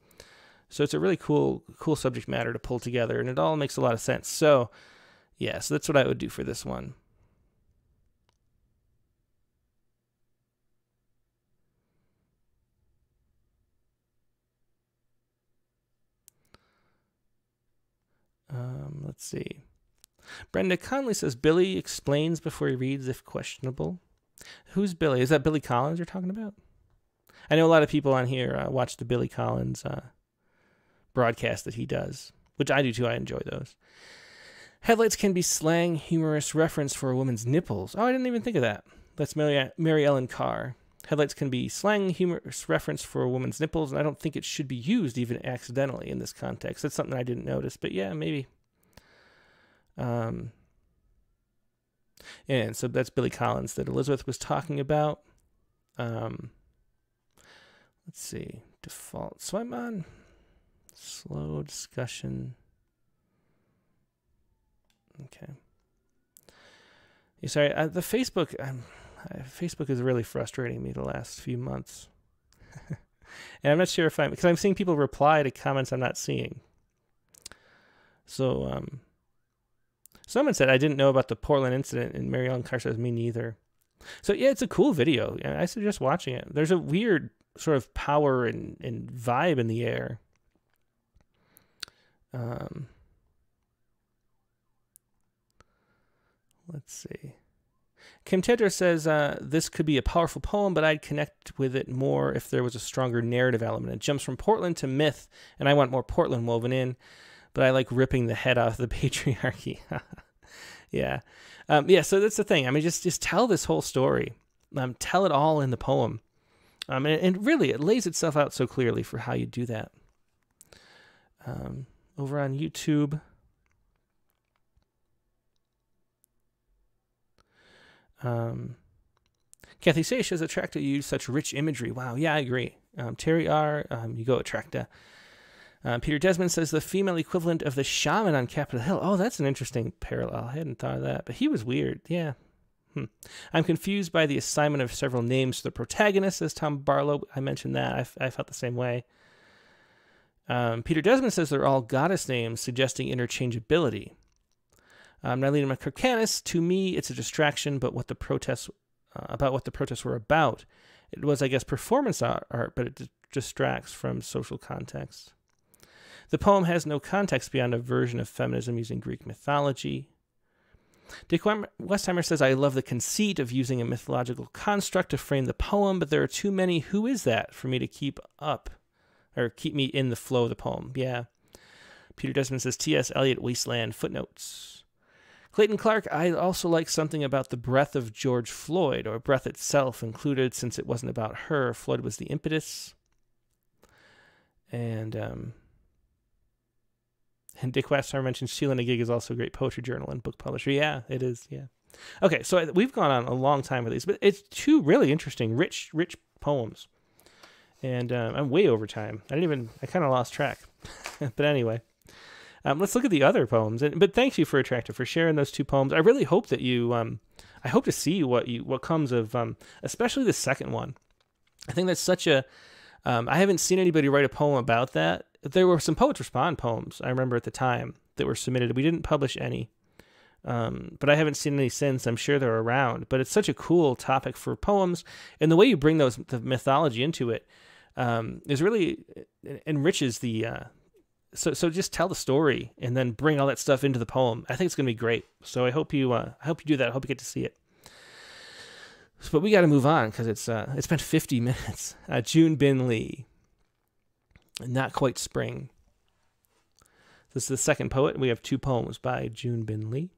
so it's a really cool cool subject matter to pull together, and it all makes a lot of sense. So yeah, so that's what I would do for this one. Let's see. Brenda Conley says Billy explains before he reads if questionable. Who's Billy? Is that Billy Collins you're talking about? I know a lot of people on here uh, watch the Billy Collins uh, broadcast that he does, which I do too. I enjoy those. Headlights can be slang, humorous reference for a woman's nipples. Oh, I didn't even think of that. That's Mary, Mary Ellen Carr. Headlights can be slang, humorous reference for a woman's nipples, and I don't think it should be used even accidentally in this context. That's something I didn't notice, but yeah, maybe. Um, and so that's Billy Collins that Elizabeth was talking about. Um, let's see, default. So I'm on slow discussion. Okay. Yeah, sorry, uh, the Facebook. Um, Facebook is really frustrating me the last few months. and I'm not sure if I'm because I'm seeing people reply to comments I'm not seeing. So um someone said I didn't know about the Portland incident and Mary Ellen Carr says me neither. So yeah, it's a cool video. I suggest watching it. There's a weird sort of power and, and vibe in the air. Um let's see. Kim Tedra says uh, this could be a powerful poem, but I'd connect with it more if there was a stronger narrative element. It jumps from Portland to myth, and I want more Portland woven in, but I like ripping the head off the patriarchy. yeah, um, yeah. So that's the thing. I mean, just just tell this whole story. Um, tell it all in the poem. Um, and, and really, it lays itself out so clearly for how you do that. Um, over on YouTube. Um, Kathy Seish has attracted you such rich imagery. Wow, yeah, I agree. Um, Terry R, um, you go Attracta. Uh, Peter Desmond says the female equivalent of the shaman on Capitol Hill. Oh, that's an interesting parallel. I hadn't thought of that, but he was weird. Yeah. Hmm. I'm confused by the assignment of several names to the protagonist, as Tom Barlow. I mentioned that. I, I felt the same way. Um, Peter Desmond says they're all goddess names, suggesting interchangeability. Um, Nylena McCurcanis, to me, it's a distraction, but what the protests uh, about what the protests were about. It was, I guess, performance art, but it distracts from social context. The poem has no context beyond a version of feminism using Greek mythology. Dick Westheimer says, I love the conceit of using a mythological construct to frame the poem, but there are too many who is that for me to keep up or keep me in the flow of the poem. Yeah. Peter Desmond says, T.S. Eliot Wasteland footnotes. Clayton Clark, I also like something about the breath of George Floyd, or breath itself included, since it wasn't about her. Floyd was the impetus. And um, and Dick Westheimer mentioned Sheila Gig is also a great poetry journal and book publisher. Yeah, it is. Yeah. Okay, so we've gone on a long time with these, but it's two really interesting, rich, rich poems. And uh, I'm way over time. I didn't even. I kind of lost track. but anyway, um, let's look at the other poems. And, but thanks you for Attracta for sharing those two poems. I really hope that you. Um, I hope to see what you what comes of, um, especially the second one. I think that's such a. Um, I haven't seen anybody write a poem about that. There were some Poets Respond poems I remember at the time that were submitted. We didn't publish any, um, but I haven't seen any since. I'm sure they're around. But it's such a cool topic for poems, and the way you bring those the mythology into it um, is really enriches the. Uh, so so just tell the story and then bring all that stuff into the poem. I think it's going to be great. So I hope you uh, I hope you do that. I hope you get to see it. But we got to move on because it's uh, it's been 50 minutes. Uh, Jun Bin Lee. Not quite spring. This is the second poet. We have two poems by Jun Bin Lee.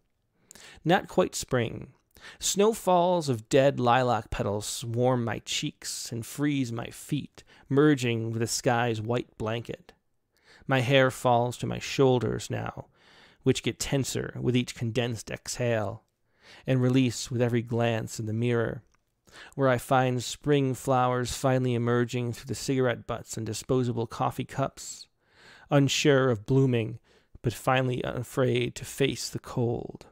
Not quite spring. Snowfalls of dead lilac petals warm my cheeks and freeze my feet, merging with the sky's white blanket. My hair falls to my shoulders now, which get tenser with each condensed exhale, and release with every glance in the mirror, where I find spring flowers finally emerging through the cigarette butts and disposable coffee cups, unsure of blooming, but finally unafraid to face the cold.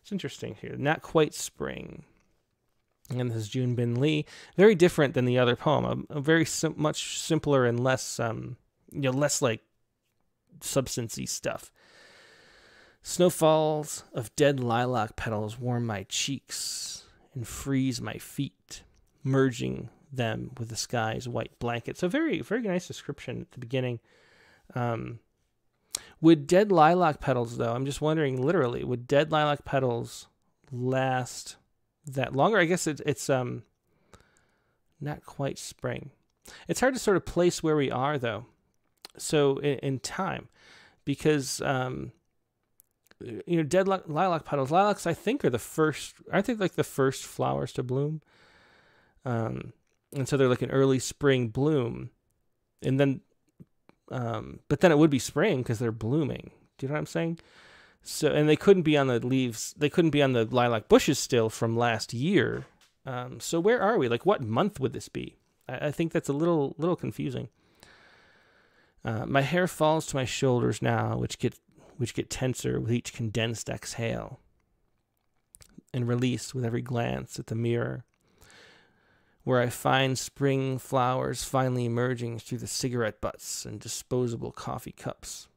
It's interesting here. Not quite spring. And this is Jun Bin Lee. Very different than the other poem. A, a very sim- much simpler and less, um, you know, less like substancey stuff. Snowfalls of dead lilac petals warm my cheeks and freeze my feet, merging them with the sky's white blanket. So very, very nice description at the beginning. Um, would dead lilac petals, though, I'm just wondering, literally, would dead lilac petals last that longer? I guess it, it's um not quite spring. It's hard to sort of place where we are, though. So in, in time, because um, you know, dead lilac petals. Lilacs, I think, are the first. Aren't they like the first flowers to bloom? Um, and so they're like an early spring bloom, and then um, but then it would be spring because they're blooming. Do you know what I'm saying? So and they couldn't be on the leaves. They couldn't be on the lilac bushes still from last year. Um, so where are we? Like what month would this be? I, I think that's a little little confusing. Uh, my hair falls to my shoulders now, which get which get tenser with each condensed exhale, and release with every glance at the mirror where I find spring flowers finally emerging through the cigarette butts and disposable coffee cups,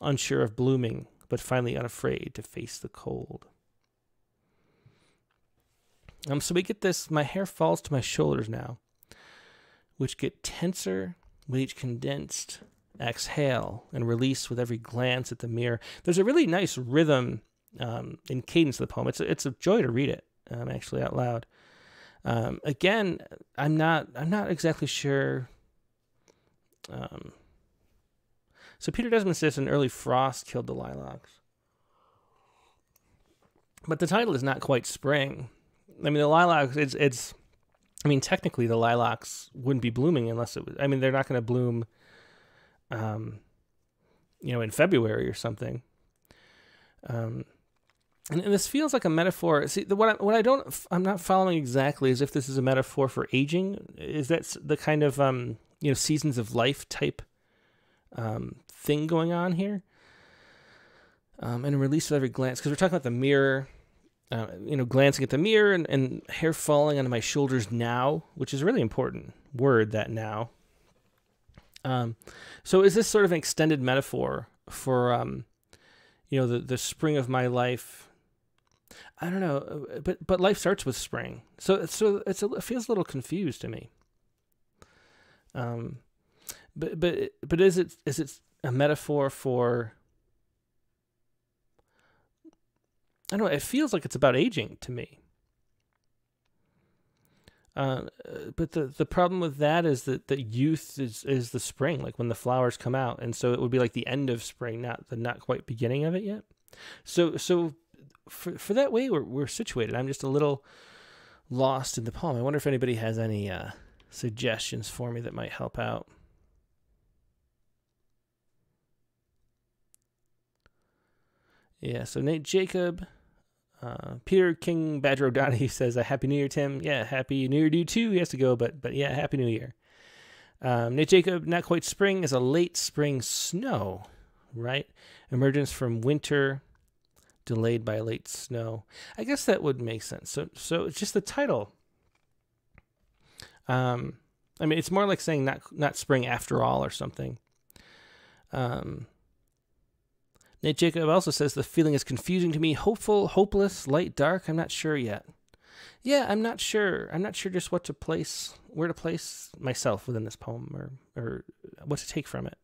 unsure of blooming, but finally unafraid to face the cold. Um, so we get this my hair falls to my shoulders now, which get tenser with each condensed exhale and release with every glance at the mirror. There's a really nice rhythm um, and cadence of the poem. It's a, it's a joy to read it, um, actually, out loud. Um, again, I'm not I'm not exactly sure. Um, so Peter Desmond says an early frost killed the lilacs, but the title is not quite spring. I mean, the lilacs it's it's I mean, technically, the lilacs wouldn't be blooming unless it was. I mean, they're not going to bloom, um, you know, in February or something. Um, and, and this feels like a metaphor. See, the, what I, what I don't, I'm not following exactly is if this is a metaphor for aging. Is that the kind of um, you know, seasons of life type um, thing going on here? Um, and release of every glance because we're talking about the mirror uh, you know, glancing at the mirror and, and hair falling onto my shoulders now, which is a really important word, that now. Um, so is this sort of an extended metaphor for, um, you know, the, the spring of my life? I don't know, uh, but but life starts with spring, so so it's a, it feels a little confused to me. Um, but but but is it is it a metaphor for I don't know. It feels like it's about aging to me. Uh, but the the problem with that is that the youth is is the spring, like when the flowers come out, and so it would be like the end of spring, not the not quite beginning of it yet. So so for for that way we're we're situated. I'm just a little lost in the poem. I wonder if anybody has any uh, suggestions for me that might help out. Yeah, so Nate Jacob uh, Peter King Badger O'Donohue says, "A Happy New Year, Tim." Yeah, Happy New Year to you too. He has to go, but but yeah, Happy New Year. Um, Nate Jacob, not quite spring, is a late spring snow, right? Emergence from winter, delayed by late snow. I guess that would make sense. So so it's just the title. Um, I mean, it's more like saying not not spring after all or something. Um, Nate Jacob also says the feeling is confusing to me. Hopeful, hopeless, light, dark. I'm not sure yet. Yeah, I'm not sure. I'm not sure just what to place, where to place myself within this poem, or or what to take from it.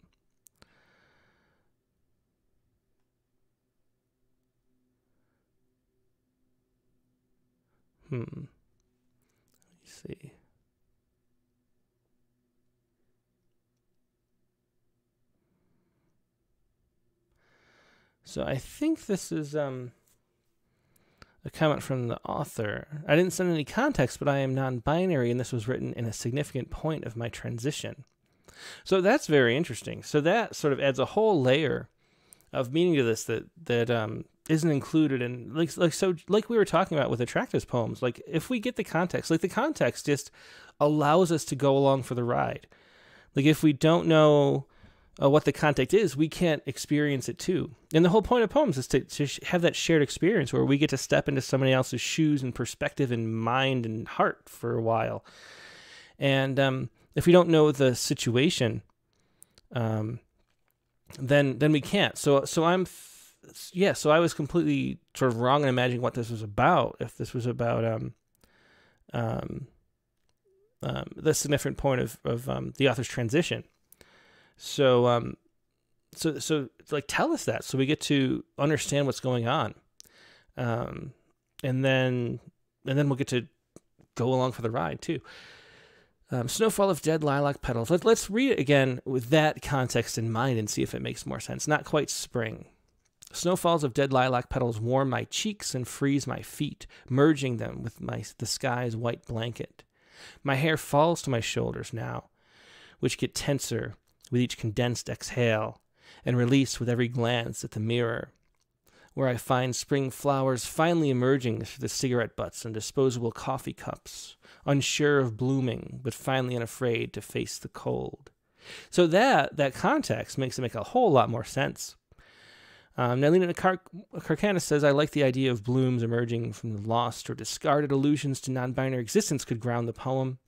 Hmm. Let me see. So I think this is um, a comment from the author. I didn't send any context, but I am non binary, and this was written in a significant point of my transition. So that's very interesting. So that sort of adds a whole layer of meaning to this that that um, isn't included in like like so like we were talking about with Attracta's poems. Like if we get the context, like the context just allows us to go along for the ride. Like if we don't know uh, what the context is, we can't experience it too. And the whole point of poems is to, to have that shared experience where we get to step into somebody else's shoes and perspective and mind and heart for a while. And um, if we don't know the situation, um, then then we can't. So so I'm yeah. So I was completely sort of wrong in imagining what this was about. If this was about um um um the significant point of of um, the author's transition so um, so so like tell us that so we get to understand what's going on, um, and then and then we'll get to go along for the ride too. Um, Snowfall of Dead Lilac Petals. Let, let's read it again with that context in mind and see if it makes more sense. Not quite spring. Snowfalls of dead lilac petals warm my cheeks and freeze my feet, merging them with my, the sky's white blanket. My hair falls to my shoulders now, which get tenser with each condensed exhale, and release with every glance at the mirror, where I find spring flowers finally emerging through the cigarette butts and disposable coffee cups, unsure of blooming, but finally unafraid to face the cold. So that that context makes it make a whole lot more sense. Um, Nalina Karkana says, I like the idea of blooms emerging from the lost or discarded illusions to non binary existence could ground the poem.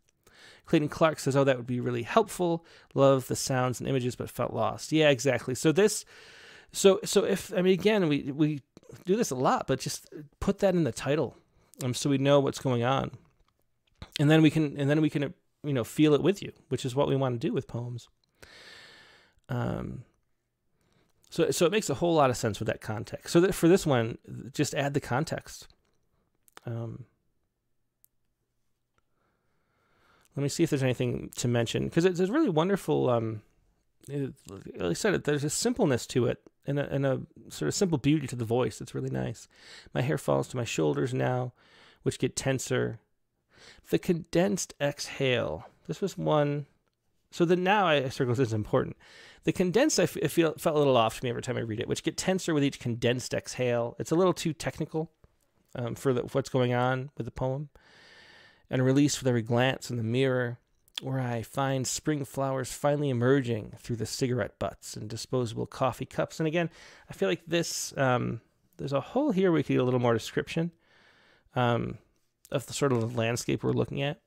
Clayton Clark says, "Oh, that would be really helpful. Love the sounds and images, but felt lost." Yeah, exactly. So this, so so if I mean again, we we do this a lot, but just put that in the title, um, so we know what's going on, and then we can and then we can you know feel it with you, which is what we want to do with poems. Um. So, so it makes a whole lot of sense with that context. So that for this one, just add the context. Um, Let me see if there's anything to mention because it's a really wonderful. Um, it, like I said, there's a simpleness to it and a, and a sort of simple beauty to the voice. It's really nice. My hair falls to my shoulders now, which get tenser. The condensed exhale. This was one. So the now I circles is important. The condensed I, f- I feel felt a little off to me every time I read it, which get tenser with each condensed exhale. It's a little too technical um, for the, what's going on with the poem. And a release with every glance in the mirror, where I find spring flowers finally emerging through the cigarette butts and disposable coffee cups. And again, I feel like this. Um, there's a hole here we could get a little more description um, of the sort of landscape we're looking at.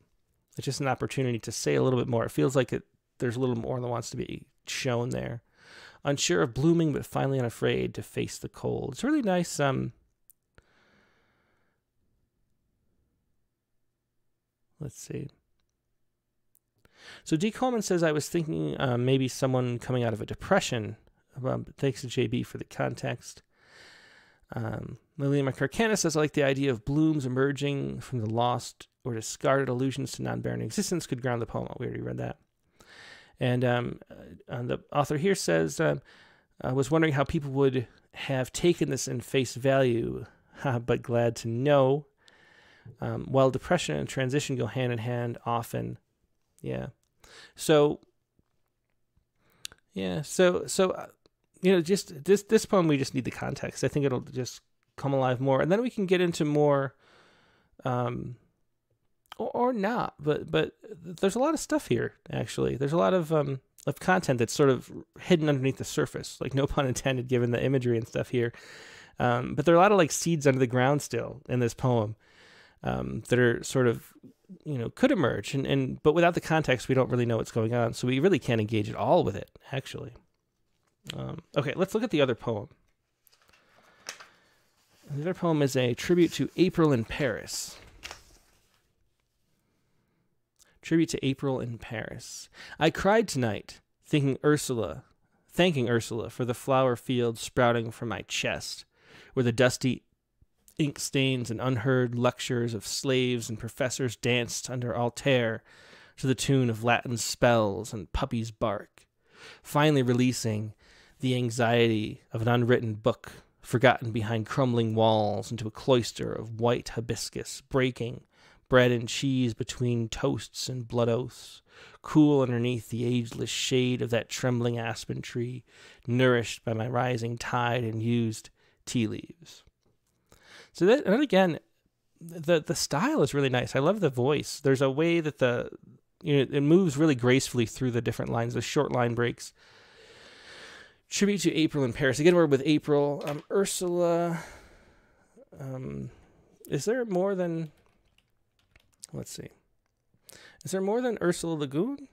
It's just an opportunity to say a little bit more. It feels like it, there's a little more that wants to be shown there. Unsure of blooming, but finally unafraid to face the cold. It's really nice. Um, let's see. So D. Coleman says, I was thinking uh, maybe someone coming out of a depression. Thanks to JB for the context. Um, Lillian McCarcana says, I like the idea of blooms emerging from the lost or discarded allusions to non barren existence could ground the poem. We already read that. And um, uh, the author here says, um, I was wondering how people would have taken this in face value, but glad to know. Um, while depression and transition go hand in hand often. Yeah. So, yeah. So, so, uh, you know, just this, this poem, we just need the context. I think it'll just come alive more. And then we can get into more, um, or, or not, but but there's a lot of stuff here. Actually, there's a lot of um of content that's sort of hidden underneath the surface. Like no pun intended, given the imagery and stuff here. Um, but there are a lot of like seeds under the ground still in this poem um, that are sort of you know could emerge. And, and but without the context we don't really know what's going on. So we really can't engage at all with it actually. Um, okay let's look at the other poem. The other poem is a tribute to april in paris. Tribute to April in Paris. I cried tonight, thinking Ursula, thanking Ursula for the flower field sprouting from my chest, where the dusty ink stains and unheard lectures of slaves and professors danced under altair to the tune of Latin spells and puppies bark, finally releasing the anxiety of an unwritten book forgotten behind crumbling walls into a cloister of white hibiscus, breaking bread and cheese between toasts and blood oaths, cool underneath the ageless shade of that trembling aspen tree, nourished by my rising tide and used tea leaves. So that, and again, the the style is really nice. I love the voice. There's a way that the you know it moves really gracefully through the different lines, the short line breaks. Tribute to April in Paris. Again, we're with April. Um, Ursula. Um, is there more than Let's see. Is there more than Ursula Le Guin?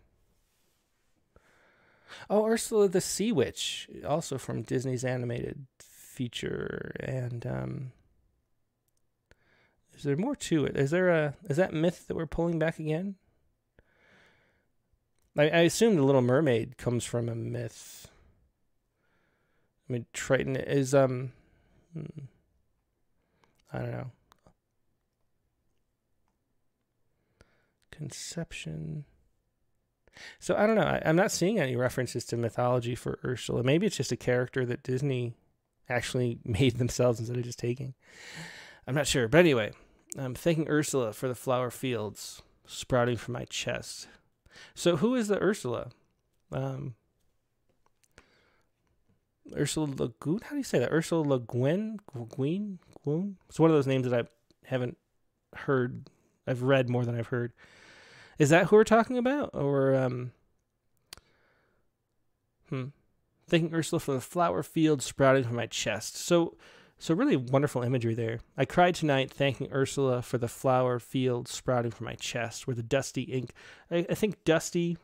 Oh, Ursula the Sea Witch, also from Disney's animated feature. And um, is there more to it? Is there a is that myth that we're pulling back again? I, I assume the Little Mermaid comes from a myth. I mean, Triton is um. Hmm, I don't know. Conception. So I don't know. I, am not seeing any references to mythology for Ursula. Maybe it's just a character that Disney actually made themselves instead of just taking. I'm not sure. But anyway, I'm thanking Ursula for the flower fields sprouting from my chest. So who is the Ursula? Um, Ursula Le Guin? How do you say that? Ursula Le Guin? Guin? Guin? It's one of those names that I haven't heard. I've read more than I've heard. Is that who we're talking about? Or, um, hmm. Thanking Ursula for the flower field sprouting from my chest. So, so really wonderful imagery there. I cried tonight, thanking Ursula for the flower field sprouting from my chest, where the dusty ink. I, I think dusty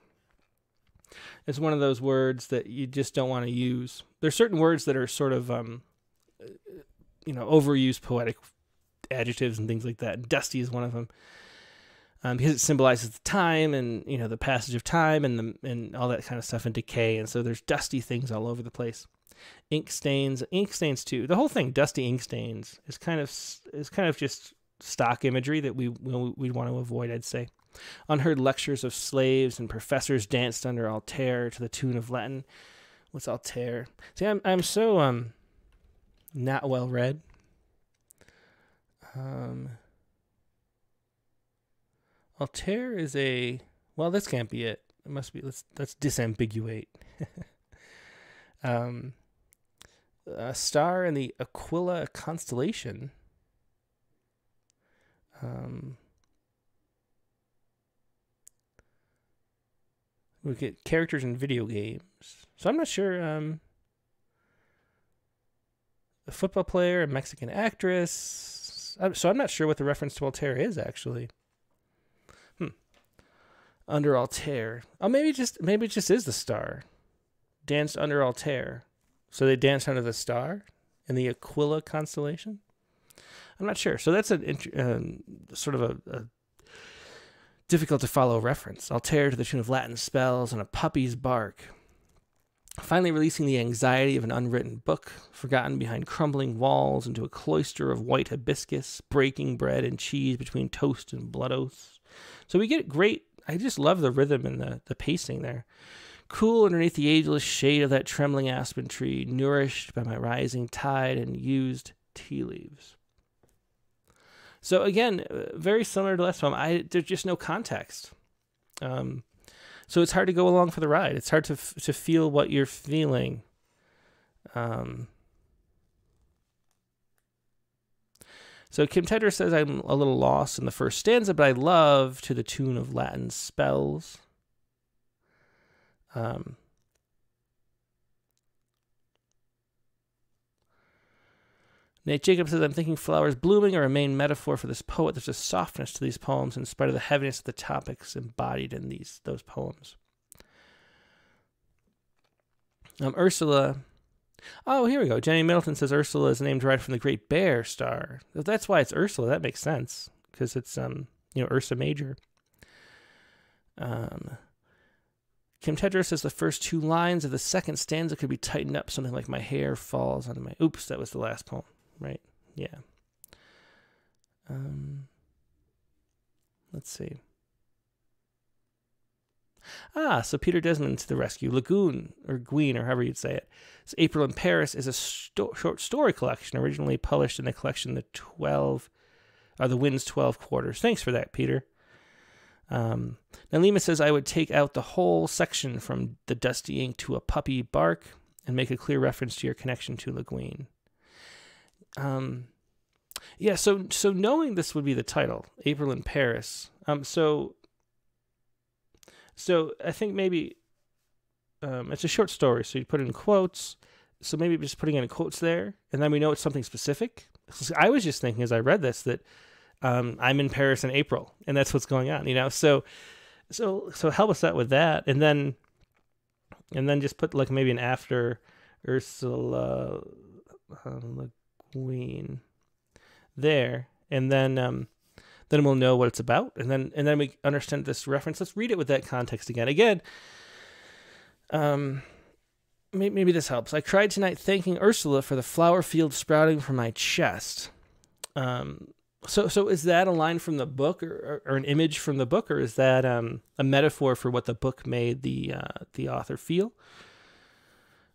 is one of those words that you just don't want to use. There's certain words that are sort of, um, you know, overused poetic adjectives and things like that. Dusty is one of them um, because it symbolizes the time and you know the passage of time and the and all that kind of stuff and decay. And so there's dusty things all over the place. Ink stains, ink stains too. The whole thing, dusty ink stains, is kind of is kind of just stock imagery that we we want to avoid. I'd say. Unheard lectures of slaves and professors danced under altair to the tune of Latin. What's altair? See, I'm I'm so um not well read. Um Altair is a well. This can't be it. It must be. Let's let's disambiguate. um, a star in the Aquila constellation. Um, we get characters in video games. So I'm not sure. Um, a football player, a Mexican actress. So I'm not sure what the reference to Altair is actually. Hmm. Under Altair. Oh, maybe just maybe it just is the star. Danced under Altair. So they danced under the star in the Aquila constellation. I'm not sure. So that's a um, sort of a, a difficult to follow reference. Altair to the tune of Latin spells and a puppy's bark. Finally, releasing the anxiety of an unwritten book, forgotten behind crumbling walls into a cloister of white hibiscus, breaking bread and cheese between toast and blood oaths. So we get great. I just love the rhythm and the, the pacing there. Cool underneath the ageless shade of that trembling aspen tree, nourished by my rising tide and used tea leaves. So again, uh, very similar to last time. I there's just no context. Um, so it's hard to go along for the ride. It's hard to to feel what you're feeling. Um, so Kim Tedder says I'm a little lost in the first stanza, but I love to the tune of Latin spells. Um, Nate Jacobs says, I'm thinking flowers blooming are a main metaphor for this poet. There's a softness to these poems in spite of the heaviness of the topics embodied in these those poems. Um, Ursula. Oh, here we go. Jenny Middleton says Ursula is named right from the Great Bear star. That's why it's Ursula. That makes sense because it's um you know Ursa Major. Um, Kim Tedros says the first two lines of the second stanza could be tightened up, something like "My hair falls onto my." Oops, that was the last poem right? Yeah. Um, let's see. Ah, so Peter Desmond to the rescue. Lagoon, or Gween, or however you'd say it. So April in Paris is a sto- short story collection originally published in the collection The 12, uh, The Wind's 12 Quarters. Thanks for that, Peter. Um, Nalima says, I would take out the whole section from the dusty ink to a puppy bark and make a clear reference to your connection to Le Guin um, yeah, so so knowing this would be the title, April in Paris. Um, so so I think maybe um, it's a short story, so you put in quotes. So maybe just putting in quotes there, and then we know it's something specific. I was just thinking as I read this that um, I'm in Paris in April, and that's what's going on. You know, so so so help us out with that, and then and then just put like maybe an after Ursula. Uh, queen there, and then um, then we'll know what it's about, and then and then we understand this reference. Let's read it with that context again. Again, um, maybe, maybe this helps. I cried tonight, thanking Ursula for the flower field sprouting from my chest. Um, so so is that a line from the book, or, or, or an image from the book, or is that um, a metaphor for what the book made the uh, the author feel?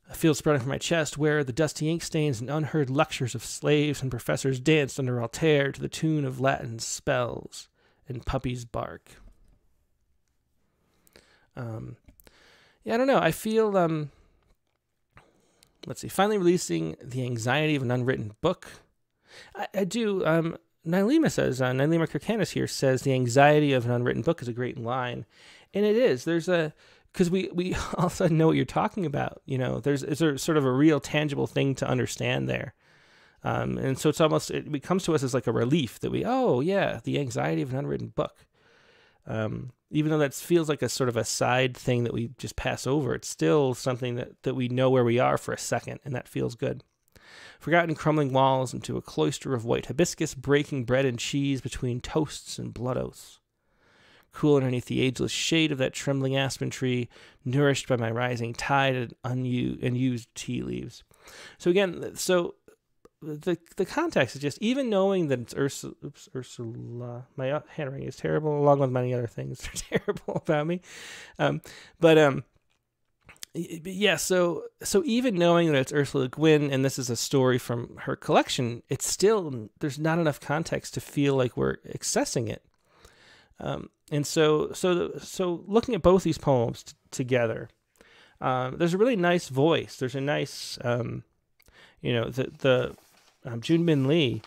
A field sprouting from my chest, where the dusty ink stains and unheard lectures of slaves and professors danced under Altair to the tune of Latin spells and puppies bark. Um, yeah, I don't know. I feel um, let's see. Finally, releasing the anxiety of an unwritten book. I, I do. Um, Nylema says, uh, Nylema Kirkanis here says the anxiety of an unwritten book is a great line, and it is. There's a because we we all of a sudden know what you're talking about. You know, there's is there sort of a real tangible thing to understand there. Um, and so it's almost it comes to us as like a relief that we oh yeah the anxiety of an unwritten book um, even though that feels like a sort of a side thing that we just pass over it's still something that, that we know where we are for a second and that feels good forgotten crumbling walls into a cloister of white hibiscus breaking bread and cheese between toasts and blood oaths cool underneath the ageless shade of that trembling aspen tree, nourished by my rising tide and unused tea leaves. So again, so the the context is just even knowing that it's Ursula, oops, Ursula. My handwriting is terrible, along with many other things that are terrible about me. Um, but um, yeah. So so even knowing that it's Ursula Guin and this is a story from her collection, it's still there's not enough context to feel like we're accessing it. Um, and so, so, so looking at both these poems together, um, there's a really nice voice. There's a nice, um, you know, the the um, Jun Bin Lee,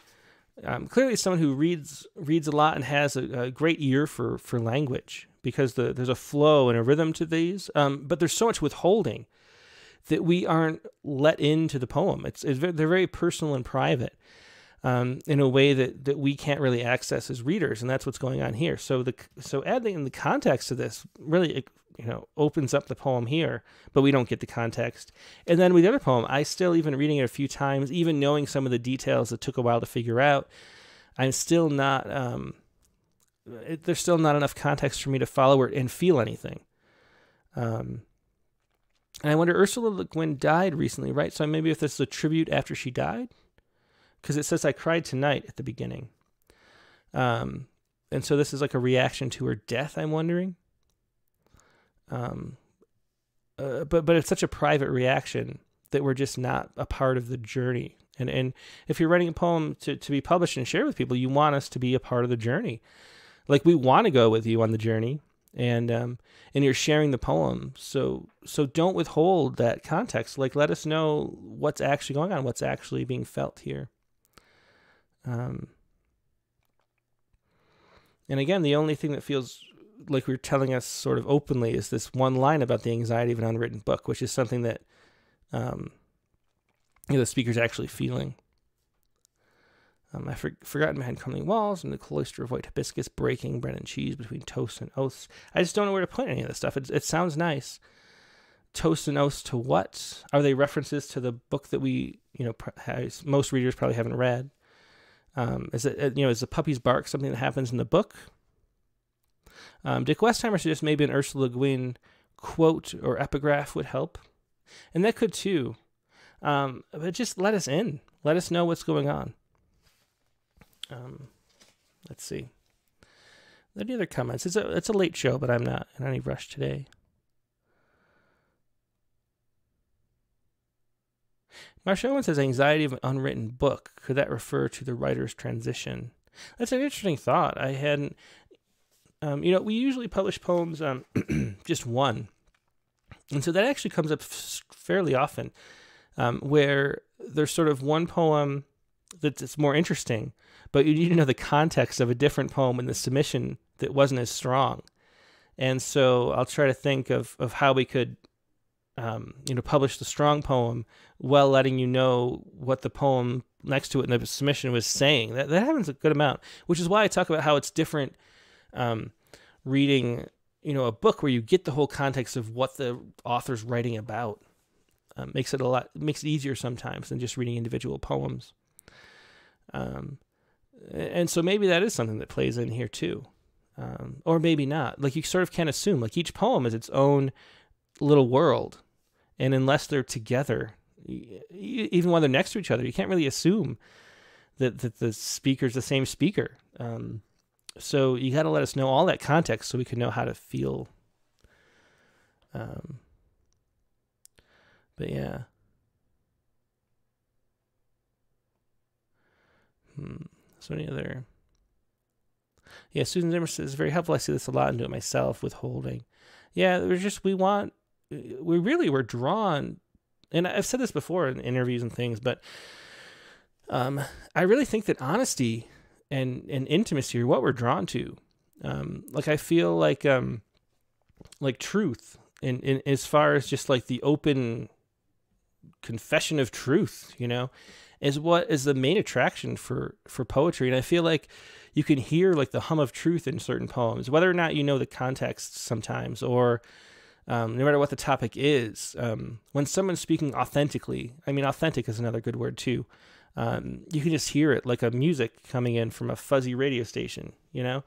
um, clearly someone who reads reads a lot and has a, a, great ear for for language because the, there's a flow and a rhythm to these. Um, but there's so much withholding that we aren't let into the poem. It's, it's they're very personal and private um, in a way that, that we can't really access as readers, and that's what's going on here. So the so adding in the context of this really you know opens up the poem here, but we don't get the context. And then with the other poem, I still even reading it a few times, even knowing some of the details that took a while to figure out, I'm still not. Um, it, there's still not enough context for me to follow it and feel anything. Um, and I wonder, Ursula Le Guin died recently, right? So maybe if this is a tribute after she died, because it says I cried tonight at the beginning. Um, and so this is like a reaction to her death. I'm wondering. Um, uh, but but it's such a private reaction that we're just not a part of the journey. And and if you're writing a poem to to be published and shared with people, you want us to be a part of the journey. Like we want to go with you on the journey, and um, and you're sharing the poem. So so don't withhold that context. Like let us know what's actually going on, what's actually being felt here. Um, and again, the only thing that feels like we're telling us sort of openly is this one line about the anxiety of an unwritten book, which is something that um, you know, the speaker's actually feeling. Um, I for, forgotten behind crumbling walls and the cloister of white hibiscus breaking bread and cheese between toast and oaths. I just don't know where to put any of this stuff. It, it sounds nice. Toast and oaths to what? Are they references to the book that we, you know, has, most readers probably haven't read? Um, is it, you know, is the puppy's bark something that happens in the book? Um, Dick Westheimer suggests maybe an Ursula Le Guin quote or epigraph would help. And that could too. Um, but just let us in. Let us know what's going on. Um, let's see. Any other comments? It's a it's a late show, but I'm not in any rush today. Marsha Owen says anxiety of an unwritten book. Could that refer to the writer's transition? That's an interesting thought. I hadn't. Um, you know, we usually publish poems, um, just one, and so that actually comes up fairly often, um, where there's sort of one poem that's more interesting, but you need to know the context of a different poem in the submission that wasn't as strong. And so I'll try to think of, of how we could, um, you know, publish the strong poem while letting you know what the poem next to it in the submission was saying. That that happens a good amount, which is why I talk about how it's different um, reading, you know, a book where you get the whole context of what the author's writing about. Um, makes it a lot makes it easier sometimes than just reading individual poems. Um, and so maybe that is something that plays in here too. Um, or maybe not. Like you sort of can't assume. Like each poem is its own little world, and unless they're together, even when they're next to each other, you can't really assume that that the speaker's the same speaker. Um, so you got to let us know all that context so we can know how to feel. Um, but yeah. Hmm. So any other? Yeah, Susan Zimmer says very helpful. I see this a lot and do it myself. Withholding. Yeah, we're just we want. We really were drawn, and I've said this before in interviews and things, but um, I really think that honesty and and intimacy are what we're drawn to. Um, like I feel like um, like truth, in, in as far as just like the open confession of truth, you know, is what is the main attraction for for poetry. And i feel like you can hear like the hum of truth in certain poems whether or not you know the context sometimes or um, no matter what the topic is um, when someone's speaking authentically i mean authentic is another good word too um, you can just hear it like a music coming in from a fuzzy radio station you know?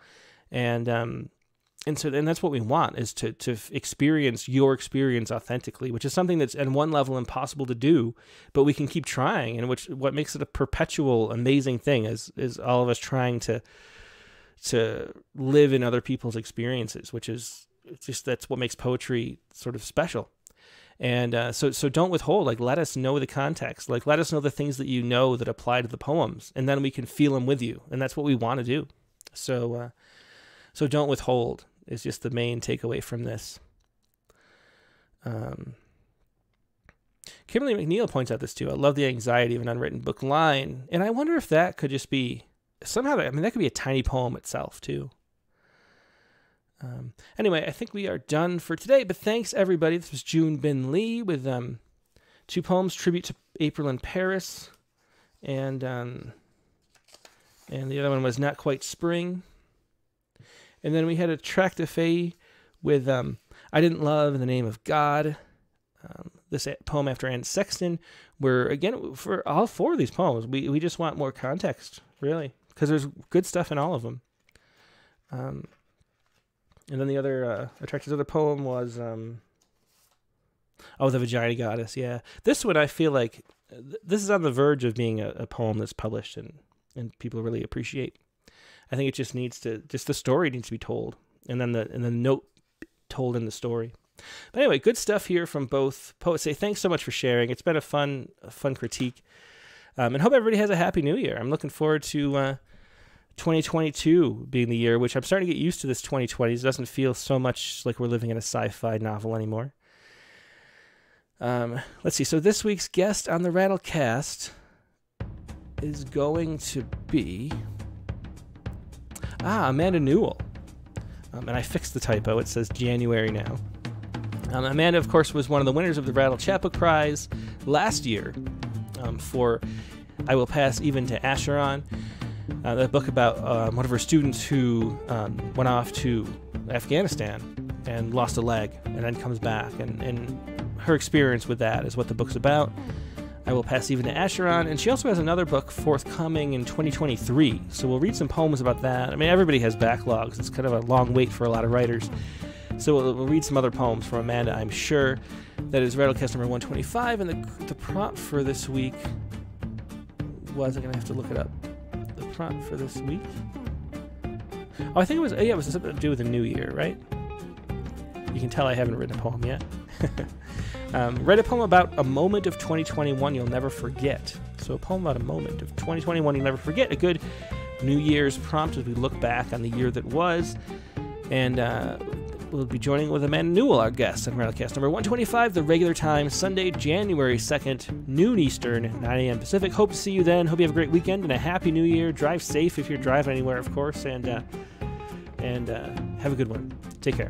And um, and so and that's what we want is to to experience your experience authentically which is something that's at one level impossible to do but we can keep trying and which what makes it a perpetual amazing thing is is all of us trying to to live in other people's experiences which is just that's what makes poetry sort of special. And uh, so so don't withhold like let us know the context like let us know the things that you know that apply to the poems and then we can feel them with you and that's what we want to do. So uh, So don't withhold is just the main takeaway from this. Um, Kimberly McNeil points out this too. I love the anxiety of an unwritten book line, and I wonder if that could just be somehow. I mean, that could be a tiny poem itself too. Um, anyway, I think we are done for today. But thanks everybody. This was Jun Bin Lee with um, two poems tribute to April in Paris, and um, and the other one was Not Quite Spring. And then we had Attracta Fahy with um, I Didn't Love in the Name of God. Um, this poem after Anne Sexton, where again, for all four of these poems, we, we just want more context, really, because there's good stuff in all of them. Um, and then the other, uh, Attracta's other poem was, um, oh, The Vagina Goddess. Yeah. This one, I feel like this is on the verge of being a, a poem that's published and, and people really appreciate. I think it just needs to, just the story needs to be told. And then the, and the note told in the story. But anyway, good stuff here from both poets. Say thanks so much for sharing. It's been a fun, a fun critique, um, and hope everybody has a happy New Year. I'm looking forward to uh, 2022 being the year, which I'm starting to get used to. This 2020 it doesn't feel so much like we're living in a sci-fi novel anymore. Um, let's see. So this week's guest on the Rattlecast is going to be ah Amanda Newell. Um, and I fixed the typo. It says January now. Um, Amanda, of course, was one of the winners of the Rattle Chapbook Prize last year um, for I Will Pass Even to Acheron, uh, the book about uh, one of her students who um, went off to Afghanistan and lost a leg and then comes back. And, and her experience with that is what the book's about. I will pass even to Acheron, and she also has another book forthcoming in 2023. So we'll read some poems about that. I mean, everybody has backlogs. It's kind of a long wait for a lot of writers. So we'll, we'll, read some other poems from Amanda, I'm sure. That is Rattlecast number 125, and the, the prompt for this week was, I'm going to have to look it up. The prompt for this week? Oh, I think it was, yeah, it was something to do with the new year, right? You can tell I haven't written a poem yet. um, write a poem about a moment of 2021 you'll never forget. So a poem about a moment of 2021 you'll never forget. A good New Year's prompt as we look back on the year that was. And uh, We'll be joining with Amanda Newell, our guest, on Rattlecast number 125, the regular time, Sunday, January 2nd, noon Eastern, 9 a.m. Pacific. Hope to see you then. Hope you have a great weekend and a happy new year. Drive safe if you're driving anywhere, of course, and uh, and uh, have a good one. Take care.